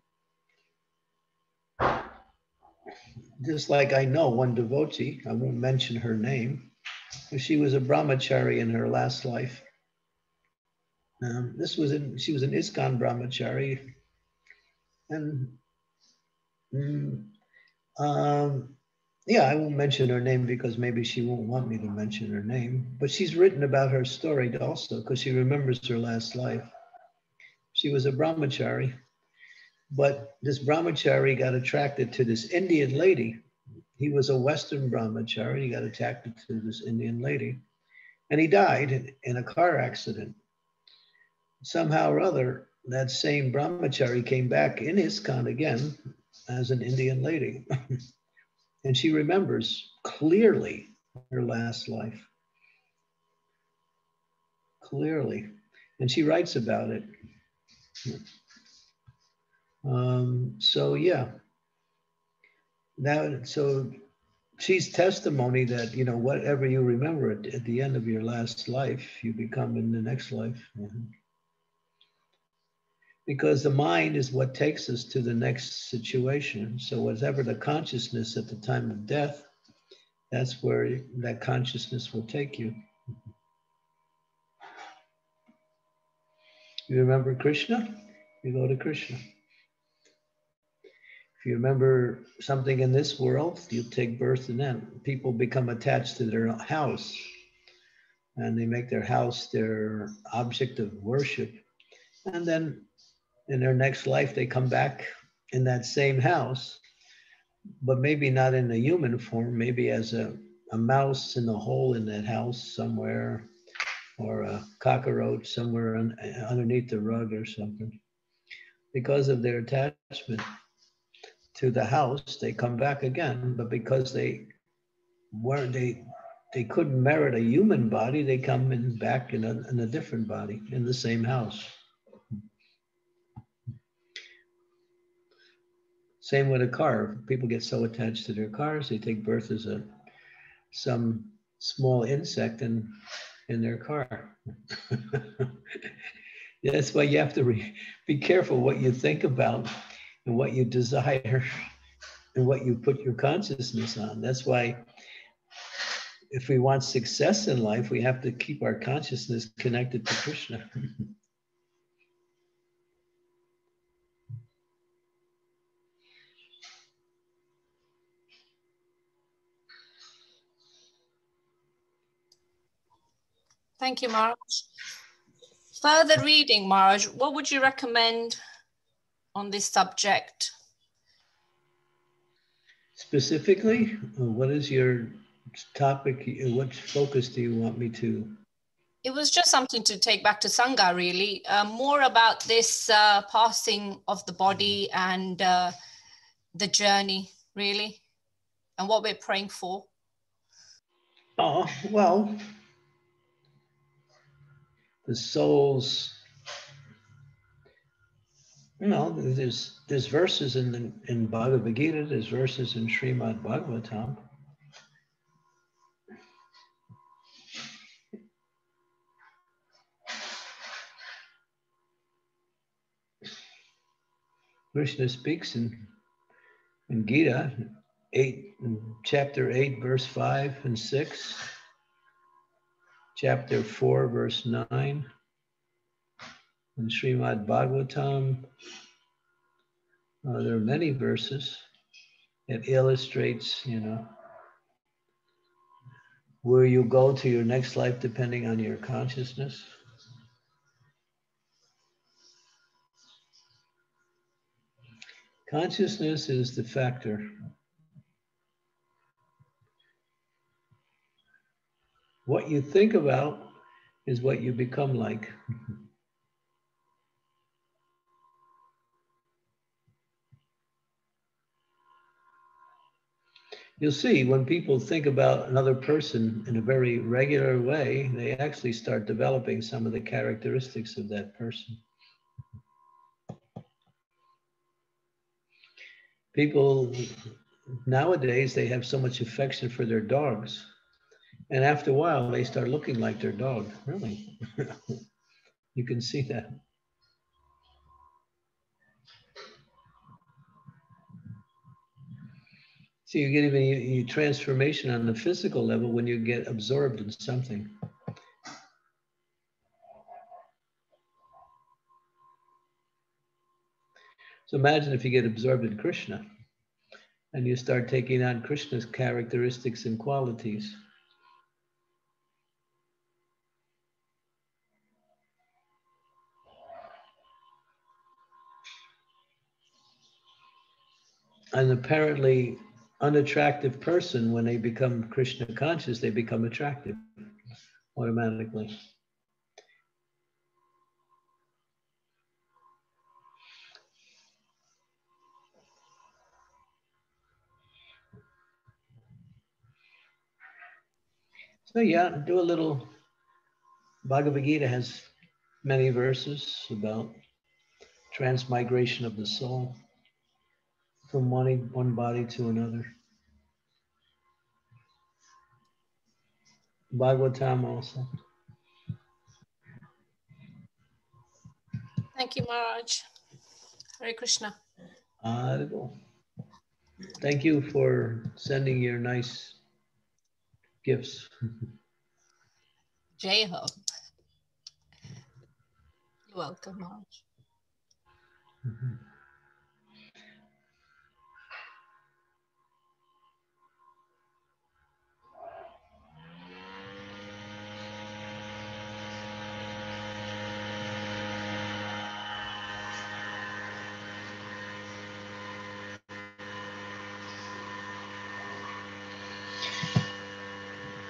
Just like I know one devotee, I won't mention her name, she was a brahmachari in her last life. Um, this was in she was an ISKCON brahmachari, and mm, um, yeah, I won't mention her name because maybe she won't want me to mention her name. But she's written about her story also because she remembers her last life. She was a brahmachari, but this brahmachari got attracted to this Indian lady. He was a Western brahmachari. He got attracted to this Indian lady, and he died in, a car accident. Somehow or other, that same brahmachari came back in ISKCON again as an Indian lady. [LAUGHS] And she remembers clearly her last life. Clearly. And she writes about it. Um, so, yeah. That, so she's testimony that, you know, whatever you remember at, at the end of your last life, you become in the next life. Mm-hmm because the mind is what takes us to the next situation. So, whatever the consciousness at the time of death, that's where that consciousness will take you. You remember Krishna? You go to Krishna. If you remember something in this world, you take birth in that. People become attached to their house and they make their house their object of worship. And then in their next life they come back in that same house, but maybe not in a human form, maybe as a, a mouse in a hole in that house somewhere, or a cockroach somewhere un, underneath the rug or something. Because of their attachment to the house, they come back again, but because they weren't they they couldn't merit a human body, they come in back in a, in a different body in the same house. Same with a car. People get so attached to their cars, they take birth as a some small insect in in their car. [LAUGHS] That's why you have to re, be careful what you think about and what you desire [LAUGHS] and what you put your consciousness on. That's why if we want success in life, we have to keep our consciousness connected to Krishna. [LAUGHS] Thank you, Maharaj. Further reading, Maharaj, what would you recommend on this subject? Specifically, uh, what is your topic? What focus do you want me to? It was just something to take back to Sangha, really. Uh, more about this uh, passing of the body and uh, the journey, really, and what we're praying for. Oh, well, the soul's you know there's there's verses in the, in Bhagavad Gita, there's verses in Srimad Bhagavatam. Krishna speaks in, in Gita, eight, chapter 8, verse 5 and 6 chapter 4, verse 9. In Srimad Bhagavatam, uh, there are many verses. It illustrates, you know, where you go to your next life depending on your consciousness. Consciousness is the factor What you think about is what you become like. you'll see when people think about another person in a very regular way, they actually start developing some of the characteristics of that person. People nowadays, they have so much affection for their dogs. And after a while, they start looking like their dog. Really. [LAUGHS] you can see that. So you get even a transformation on the physical level when you get absorbed in something. So imagine if you get absorbed in Krishna and you start taking on Krishna's characteristics and qualities. An apparently unattractive person, when they become Krishna conscious, they become attractive automatically. So yeah, do a little. Bhagavad Gita has many verses about transmigration of the soul from one, one body to another. Bhagavatam also. Thank you, Maharaj. Hare Krishna. Audible. Thank you for sending your nice gifts. [LAUGHS] Jai Ho. You're welcome, Maharaj. Mm -hmm.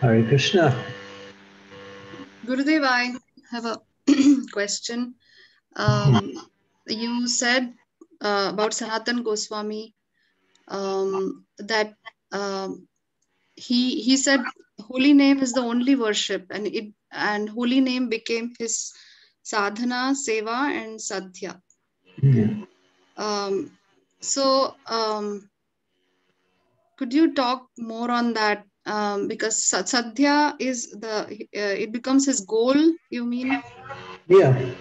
Hare Krishna. Gurudev, I have a [CLEARS THROAT] question. Um, you said uh, about Sanatan Goswami um, that um, he he said holy name is the only worship, and it and holy name became his sadhana, seva, and sadhya. Yeah. Um, so, um, could you talk more on that? Um, because sadhya is the uh, it becomes his goal you mean? Yeah.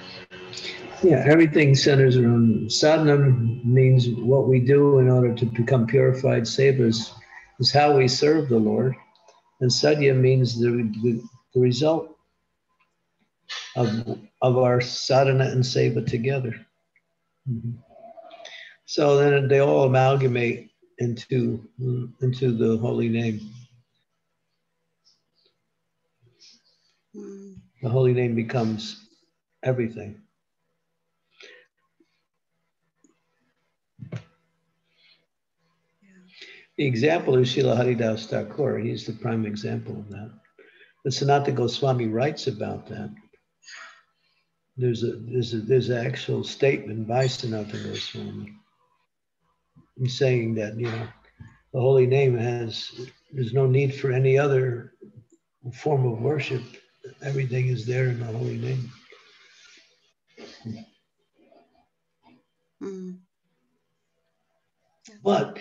Yeah everything centers around sadhana means what we do in order to become purified savers is how we serve the lord. And sadhya means the, the, the result of, of our sadhana and seva together. Mm-hmm. so then they all amalgamate into into the holy name The holy name becomes everything. The example is Srila Haridas Thakur. He's the prime example of that. The Sanatana Goswami writes about that. There's a there's a there's an actual statement by Sanatana Goswami. He's saying that you know the holy name has there's no need for any other form of worship everything is there in the holy name. Mm. But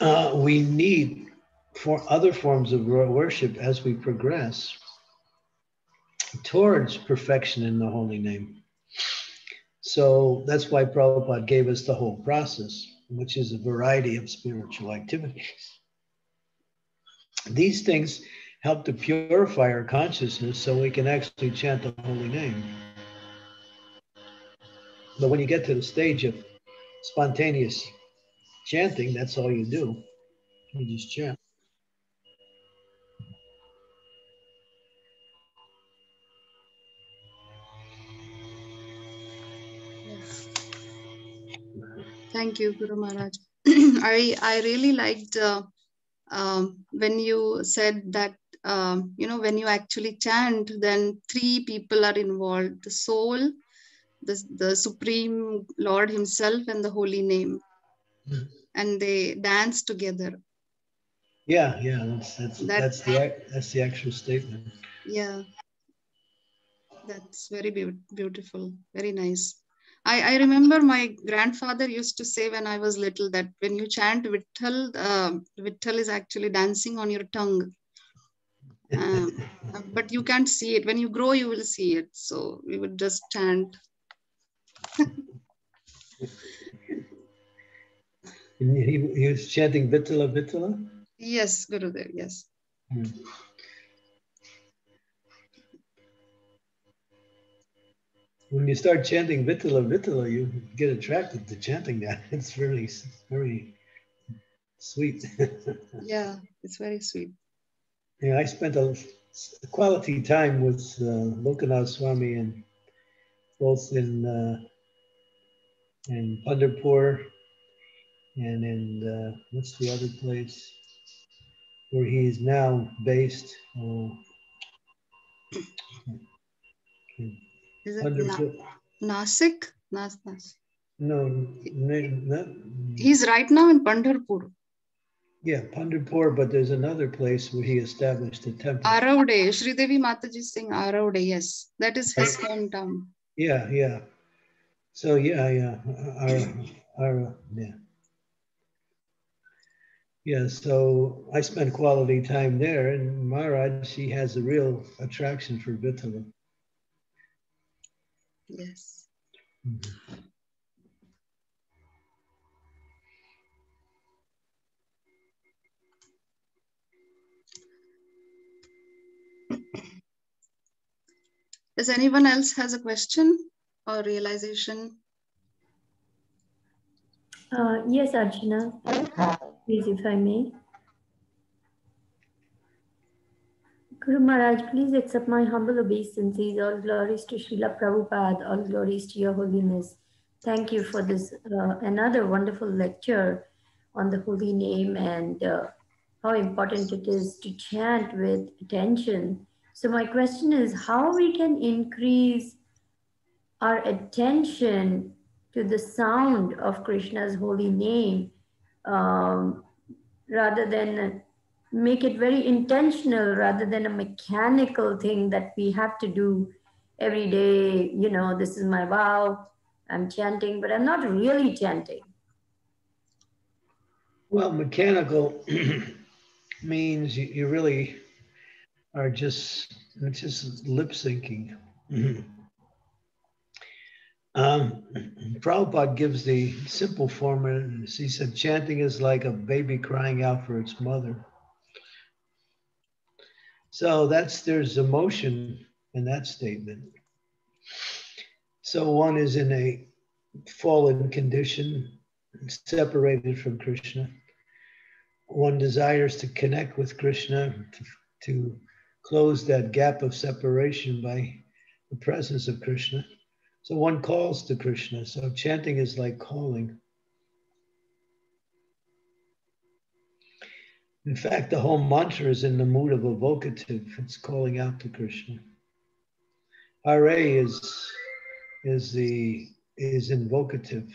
uh, we need for other forms of worship as we progress towards perfection in the holy name. So that's why Prabhupada gave us the whole process, which is a variety of spiritual activities. [LAUGHS] These things help to purify our consciousness so we can actually chant the holy name. But when you get to the stage of spontaneous chanting, that's all you do. You just chant. Thank you, Guru Maharaj. [CLEARS THROAT] I I really liked uh, um, when you said that um, you know when you actually chant then three people are involved the soul the, the supreme lord himself and the holy name mm. and they dance together Yeah, yeah, that's that's that, that's the that's the actual statement. Yeah, that's very be beautiful, very nice. I, I remember my grandfather used to say when I was little that when you chant Vitthal, uh, Vitthal is actually dancing on your tongue. Um, but you can't see it. When you grow, you will see it. So we would just chant. [LAUGHS] he, he was chanting Vittala Vittala? Yes, Gurudev, yes. Hmm. When you start chanting Vittala Vittala, you get attracted to chanting that. [LAUGHS] It's very, very sweet. [LAUGHS] yeah, it's very sweet. Yeah, I spent a, a quality time with uh, Lokanath Swami and both in uh, in Pandharpur and in uh, what's the other place where he's now based? Uh, Is it Na- Nasik? Nas- Nas- no, not, he's right now in Pandharpur. Yeah, Pandharpur, but there's another place where he established a temple. Aravde, Sri Devi Mataji Singh Aravde, yes. That is his hometown. Yeah, yeah. So yeah, yeah. Our, our, yeah. Yeah, so I spent quality time there, and Maharaj, she has a real attraction for Vittala. Yes. Mm-hmm. Does anyone else has a question or realization? Uh, yes, Arjuna, Please, if I may. Guru Maharaj, please accept my humble obeisances. All glories to Srila Prabhupada. All glories to your holiness. Thank you for this uh, another wonderful lecture on the holy name and uh, how important it is to chant with attention so my question is how we can increase our attention to the sound of Krishna's holy name um, rather than make it very intentional rather than a mechanical thing that we have to do every day. You know, this is my vow, I'm chanting, but I'm not really chanting. Well, mechanical [CLEARS THROAT] means you really are just it's just lip syncing. um, Prabhupada gives the simple form. He said, chanting is like a baby crying out for its mother. So that's there's emotion in that statement. So one is in a fallen condition, separated from Krishna. One desires to connect with Krishna, to close that gap of separation by the presence of Krishna. So one calls to Krishna. So chanting is like calling. In fact, the whole mantra is in the mood of evocative. It's calling out to Krishna. Hare is is the is invocative.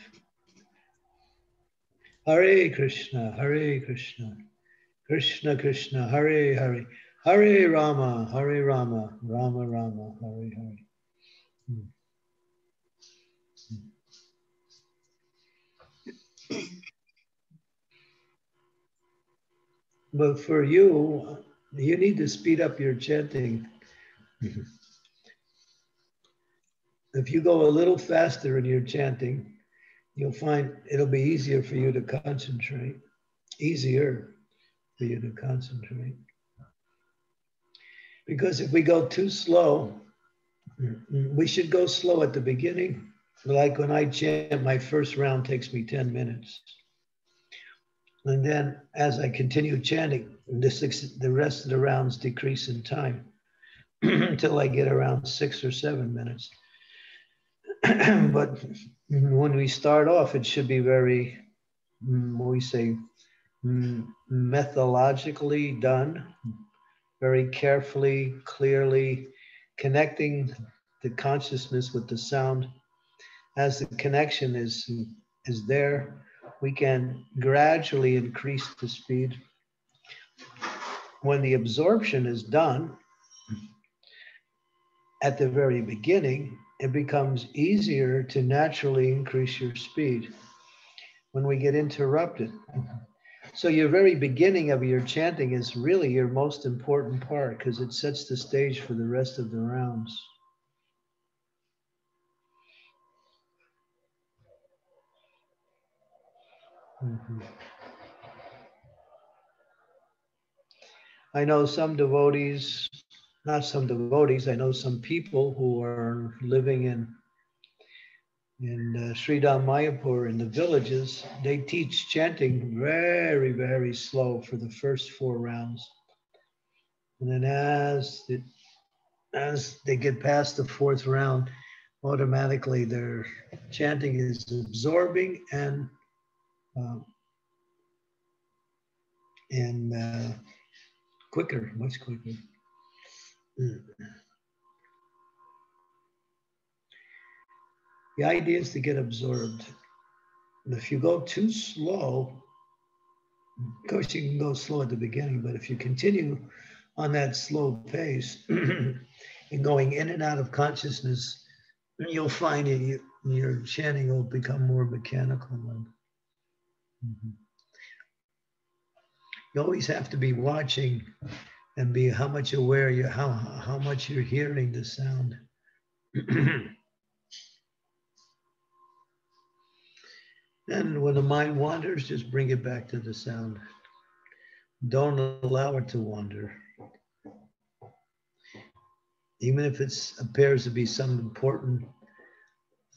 Hare Krishna, Hare Krishna, Krishna Krishna, Hare Hare. Hare Rama, Hare Rama, Rama Rama, Hare Hare. Hmm. But for you, you need to speed up your chanting. if you go a little faster in your chanting, you'll find it'll be easier for you to concentrate, easier for you to concentrate. Because if we go too slow, we should go slow at the beginning. Like when I chant, my first round takes me 10 minutes. And then as I continue chanting, the, six, the rest of the rounds decrease in time [CLEARS THROAT] until I get around six or seven minutes. [CLEARS THROAT] but when we start off, it should be very, mm, we say, mm, methodologically done very carefully, clearly, connecting the consciousness with the sound. As the connection is, is there, we can gradually increase the speed when the absorption is done at the very beginning, it becomes easier to naturally increase your speed when we get interrupted. So, your very beginning of your chanting is really your most important part because it sets the stage for the rest of the rounds. Mm-hmm. I know some devotees, not some devotees, I know some people who are living in in uh, Sridham Mayapur in the villages, they teach chanting very, very slow for the first four rounds. And then as it, as they get past the fourth round, automatically their chanting is absorbing and um, and uh, quicker, much quicker. The idea is to get absorbed. And if you go too slow, of course, you can go slow at the beginning, but if you continue on that slow pace [CLEARS THROAT] and going in and out of consciousness, you'll find it, you, your chanting will become more mechanical. Mm-hmm. You always have to be watching and be how much aware you how how much you're hearing the sound. [CLEARS THROAT] and when the mind wanders, just bring it back to the sound. Don't allow it to wander. Even if it appears to be some important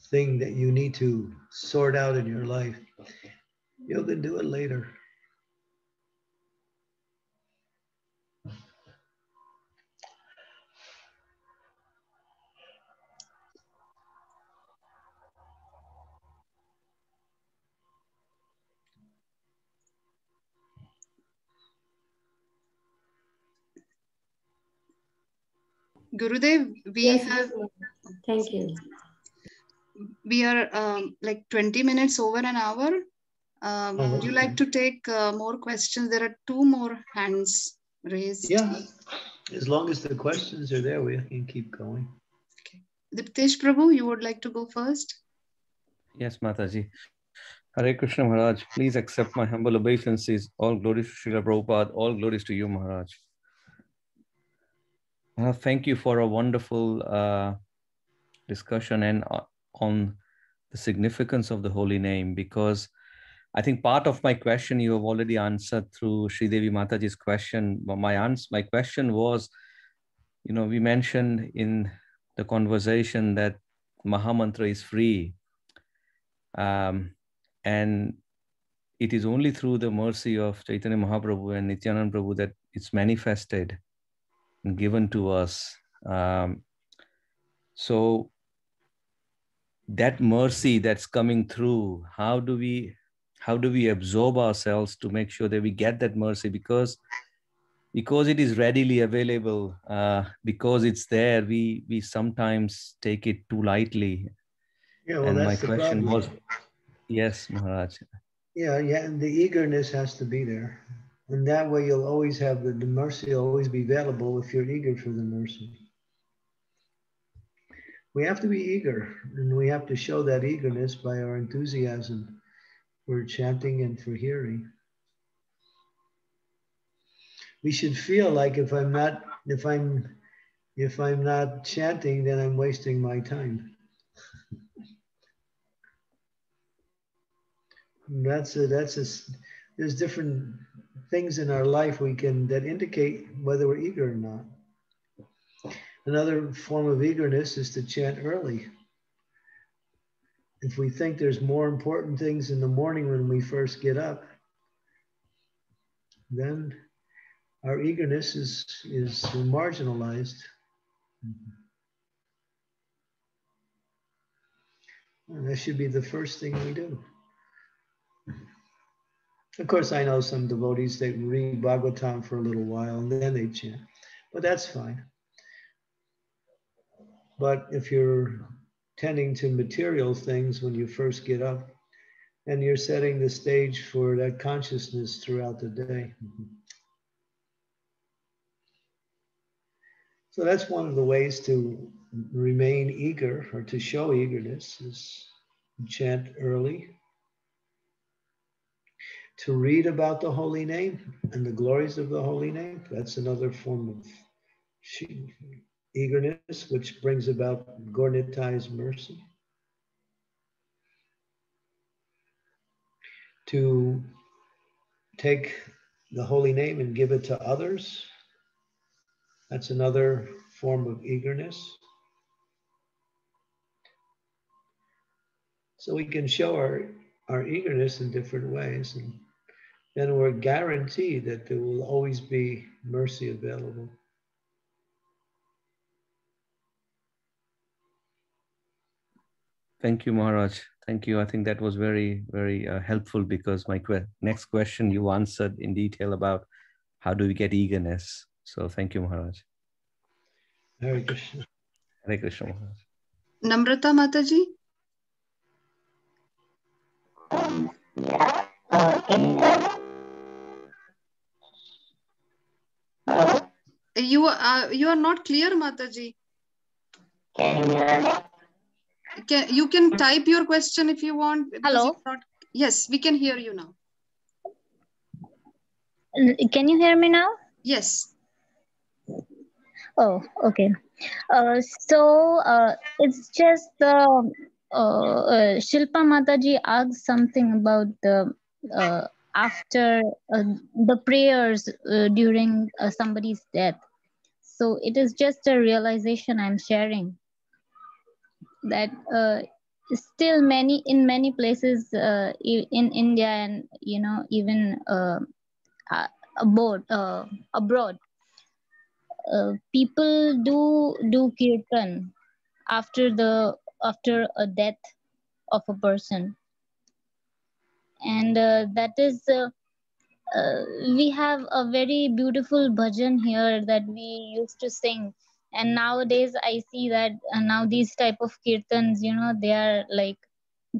thing that you need to sort out in your life, you can do it later. Gurudev, we yes, have. Thank you. We are um, like 20 minutes over an hour. Um, oh, would you like to take uh, more questions? There are two more hands raised. Yeah, as long as the questions are there, we can keep going. Okay. Diptesh Prabhu, you would like to go first? Yes, Mataji. Hare Krishna Maharaj, please accept my humble obeisances. All glories to Srila Prabhupada, all glories to you, Maharaj. Thank you for a wonderful uh, discussion and uh, on the significance of the holy name because I think part of my question you have already answered through Sri Devi Mataji's question. My answer, my question was, you know, we mentioned in the conversation that Mahamantra is free, um, and it is only through the mercy of Chaitanya Mahaprabhu and Nityanand Prabhu that it's manifested given to us. Um, so that mercy that's coming through, how do we how do we absorb ourselves to make sure that we get that mercy because because it is readily available uh, because it's there we we sometimes take it too lightly yeah, well, and my question problem. was yes maharaj yeah yeah and the eagerness has to be there and that way you'll always have the, the mercy will always be available if you're eager for the mercy. We have to be eager and we have to show that eagerness by our enthusiasm for chanting and for hearing. We should feel like if I'm not, if I'm, if I'm not chanting, then I'm wasting my time. [LAUGHS] that's a, that's a, there's different things in our life we can that indicate whether we're eager or not. Another form of eagerness is to chant early. If we think there's more important things in the morning when we first get up, then our eagerness is, is marginalized. And that should be the first thing we do. Of course, I know some devotees, they read Bhagavatam for a little while and then they chant, but that's fine. But if you're tending to material things when you first get up, and you're setting the stage for that consciousness throughout the day. [LAUGHS] So that's one of the ways to remain eager or to show eagerness is chant early, to read about the holy name and the glories of the holy name. That's another form of eagerness, which brings about Gaura Nitai's mercy. To take the holy name and give it to others. That's another form of eagerness. So we can show our, our eagerness in different ways. And then we're guaranteed that there will always be mercy available. Thank you, Maharaj. Thank you. I think that was very, very uh, helpful because my que next question you answered in detail about how do we get eagerness. So thank you, Maharaj. Hare Krishna. Hare Krishna, Maharaj. Namrata Mataji? Um, yeah. Uh, in the, you are you are not clear, Mataji. Can you hear me? Can, you can type your question if you want. Hello. Not, yes, we can hear you now. Can you hear me now? Yes. Oh, okay. Uh, so uh, it's just the uh, uh, Shilpa Mataji asked something about the uh, after uh, the prayers uh, during uh, somebody's death. So it is just a realization I'm sharing that uh, still many in many places uh, in India and you know even uh, abroad uh, abroad uh, people do do kirtan after the after a death of a person. And uh, that is we have a very beautiful bhajan here that we used to sing. And nowadays i see that uh, now these type of kirtans you know they are like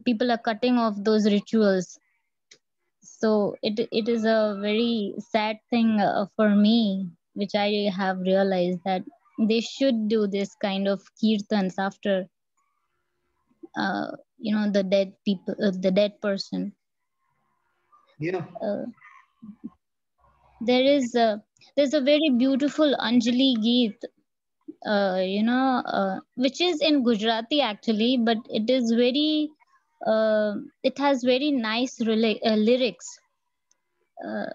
people are cutting off those rituals. So it it is a very sad thing uh, for me which i have realized that they should do this kind of kirtans after uh, you know the dead people uh, the dead person. Yeah. Uh, there is a there's a very beautiful anjali geet uh, you know, uh, which is in Gujarati actually, but it is very, uh, it has very nice uh, lyrics. Uh,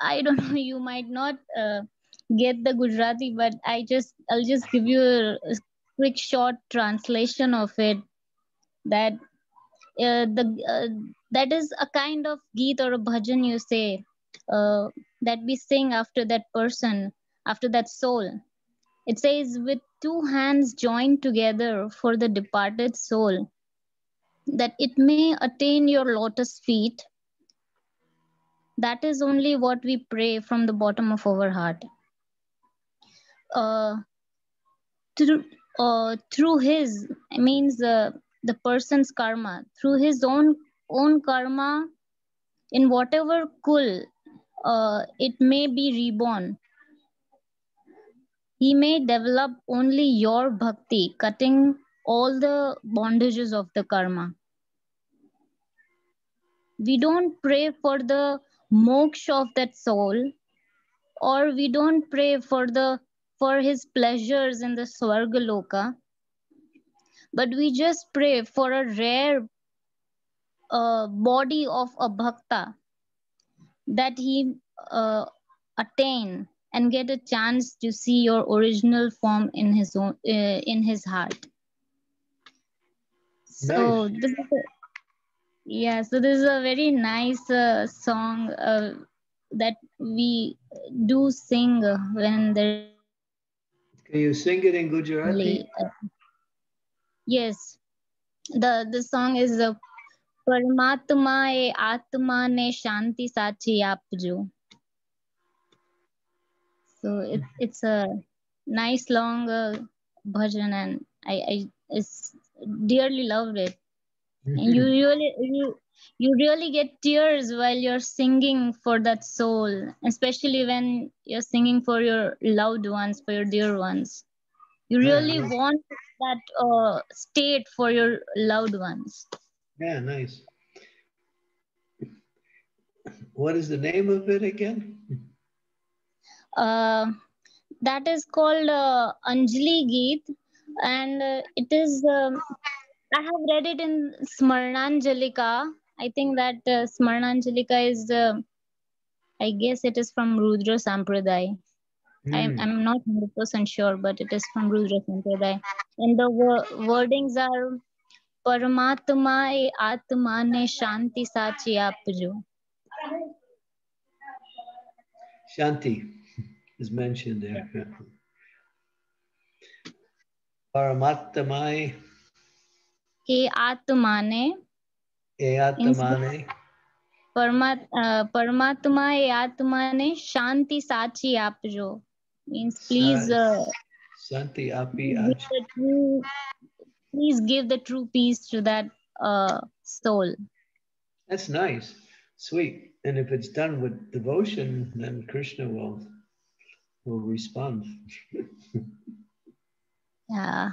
I don't [LAUGHS] know, you might not uh, get the Gujarati, but I just, I'll just give you a, a quick short translation of it. That the that is a kind of geet or a bhajan you say that we sing after that person, after that soul it says, with two hands joined together for the departed soul, that it may attain your lotus feet. That is only what we pray from the bottom of our heart. Uh, through, uh, through his, means uh, the person's karma, through his own own karma, in whatever kul uh, it may be reborn, he may develop only your bhakti, cutting all the bondages of the karma. We don't pray for the moksha of that soul, or we don't pray for the for his pleasures in the Swargaloka, but we just pray for a rare uh, body of a bhakta that he uh, attain and get a chance to see your original form in his own uh, in his heart. So nice. this is a, yeah so this is a very nice uh, song uh, that we do sing when there can you sing it in gujarati? Yes. The the song is the પરમાત્મા એ આત્માને શાંતિ સાચી આપજો so it, it's a nice long uh, bhajan, and I, I it's dearly loved it. Mm-hmm. And you really you you really get tears while you're singing for that soul, especially when you're singing for your loved ones, for your dear ones. you really yeah, nice. want that uh, state for your loved ones yeah nice what is the name of it again uh, that is called uh, anjali geet and uh, it is um, i have read it in smarnanjalika i think that uh, smarnanjalika is uh, i guess it is from rudra sampradaya Mm. I'm, I'm not 100% sure, but it is from Rudra Sampradaya. And the wordings are Paramatma e Atma ne Shanti Sachi Apju. Shanti is mentioned there. Paramatma e Atma ne e Atma ne પરમાત્મા એ આત્માને શાંતિ સાચી આપજો means please uh, Santi api true, please give the true peace to that uh, soul. That's nice. Sweet. And if it's done with devotion then krishna will will respond. [LAUGHS] Yeah.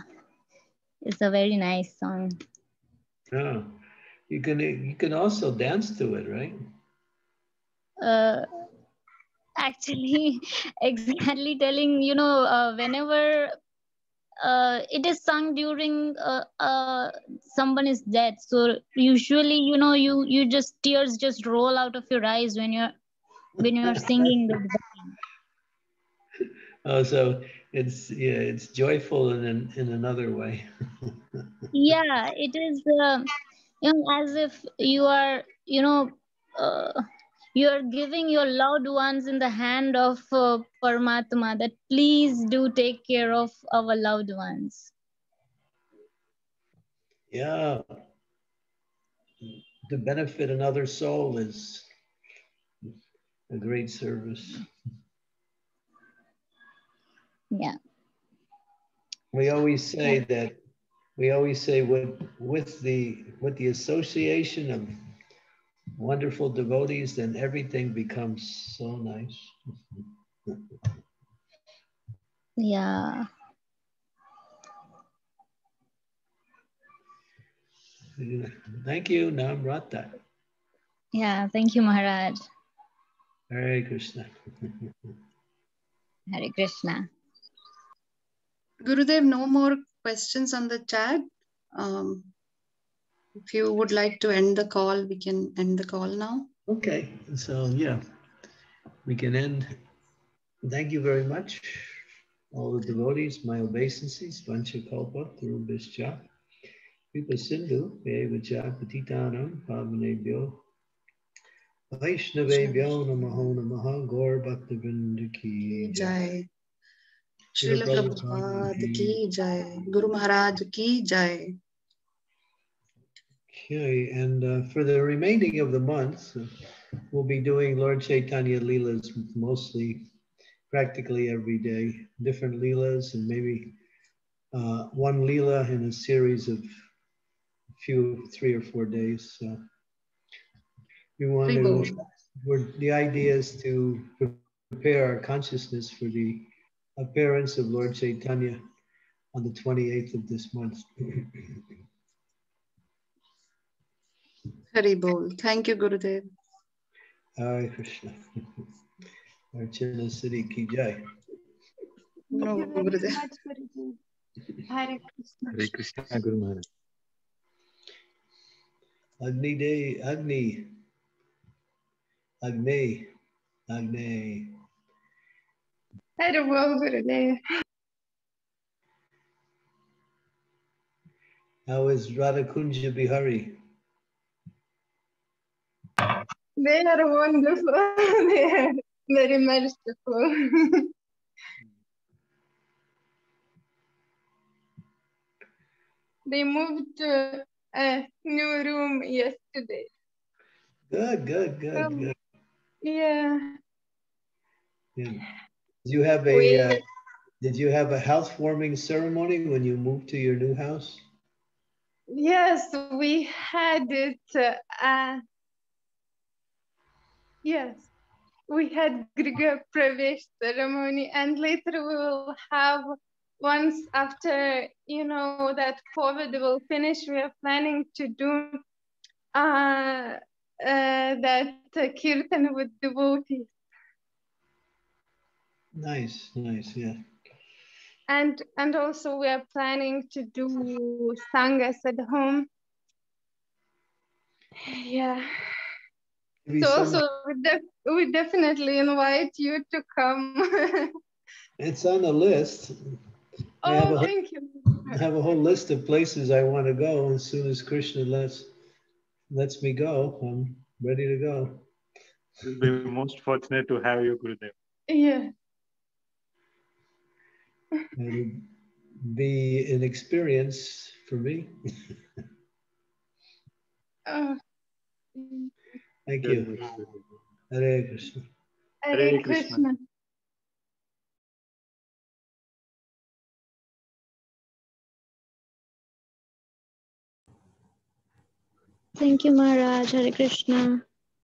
It's a very nice song. Yeah. You can you can also dance to it right? Uh actually [LAUGHS] exactly telling you know uh, whenever uh, it is sung during uh, uh, someone is dead. So usually you know you you just tears just roll out of your eyes when you're when you're singing the [LAUGHS] oh so it's yeah it's joyful in in, in another way. [LAUGHS] Yeah it is uh, you know as if you are you know uh, you are giving your loved ones in the hand of uh, Paramatma that please do take care of our loved ones. Yeah. To benefit another soul is a great service. Yeah. We always say that we always say with with the with the association of wonderful devotees, then everything becomes so nice. yeah. Thank you, Namrata. Yeah, thank you, Maharaj. Hare Krishna. Hare Krishna. Gurudev, no more questions on the chat. Um, if you would like to end the call, we can end the call now. Okay, so yeah, we can end. Thank you very much, all the devotees, my obeisances, Vanchakalpa, Thurubhischa, Vipa Sindhu, Evacha, Patitanam, Pavanebhyo, Vaishnavebhyo Namaho Namaha, Gaur Bhaktivinoda Jai. Srila Prabhupada ki Jai. Guru Maharaj ki Jai. Okay, and uh, for the remaining of the month, uh, we'll be doing Lord Chaitanya Leelas mostly, practically every day, different Leelas, and maybe uh, one Leela in a series of a few, three or four days. So we want to, we're, the idea is to prepare our consciousness for the appearance of Lord Chaitanya on the 28th of this month. Hari Bol. Thank you, Gurudev. Hare Krishna. [LAUGHS] Archana City Ki Jai. No, Gurudev. Hare Krishna. Hare Krishna, Guru Maharaj. Agni Day, Agni. Agni. Agni. Hare Bol, Gurudev. How is Radha Kunja Bihari? They are wonderful. they are very merciful. they moved to a new room yesterday. Good, good, good, um, good. Yeah. yeah. Did you have a we, uh, Did you have a housewarming ceremony when you moved to your new house? Yes, we had it. Uh, Yes, we had Griha Pravesh ceremony, and later we will have once after you know that COVID will finish, we are planning to do uh, uh, that uh, kirtan with devotees. Nice, nice, yeah. And and also we are planning to do sangas at home. Yeah. Maybe So some- also we, def- we definitely invite you to come. [LAUGHS] it's on the list. I have, oh, a, thank you. I have a whole list of places I want to go. As soon as Krishna lets lets me go, I'm ready to go. We'll be most fortunate to have you, Gurudev. Yeah. It'll be an experience for me. [LAUGHS] Uh, Thank you. Hare Krishna. Hare Hare Krishna. Krishna. Thank you, Maharaj. Hare Krishna.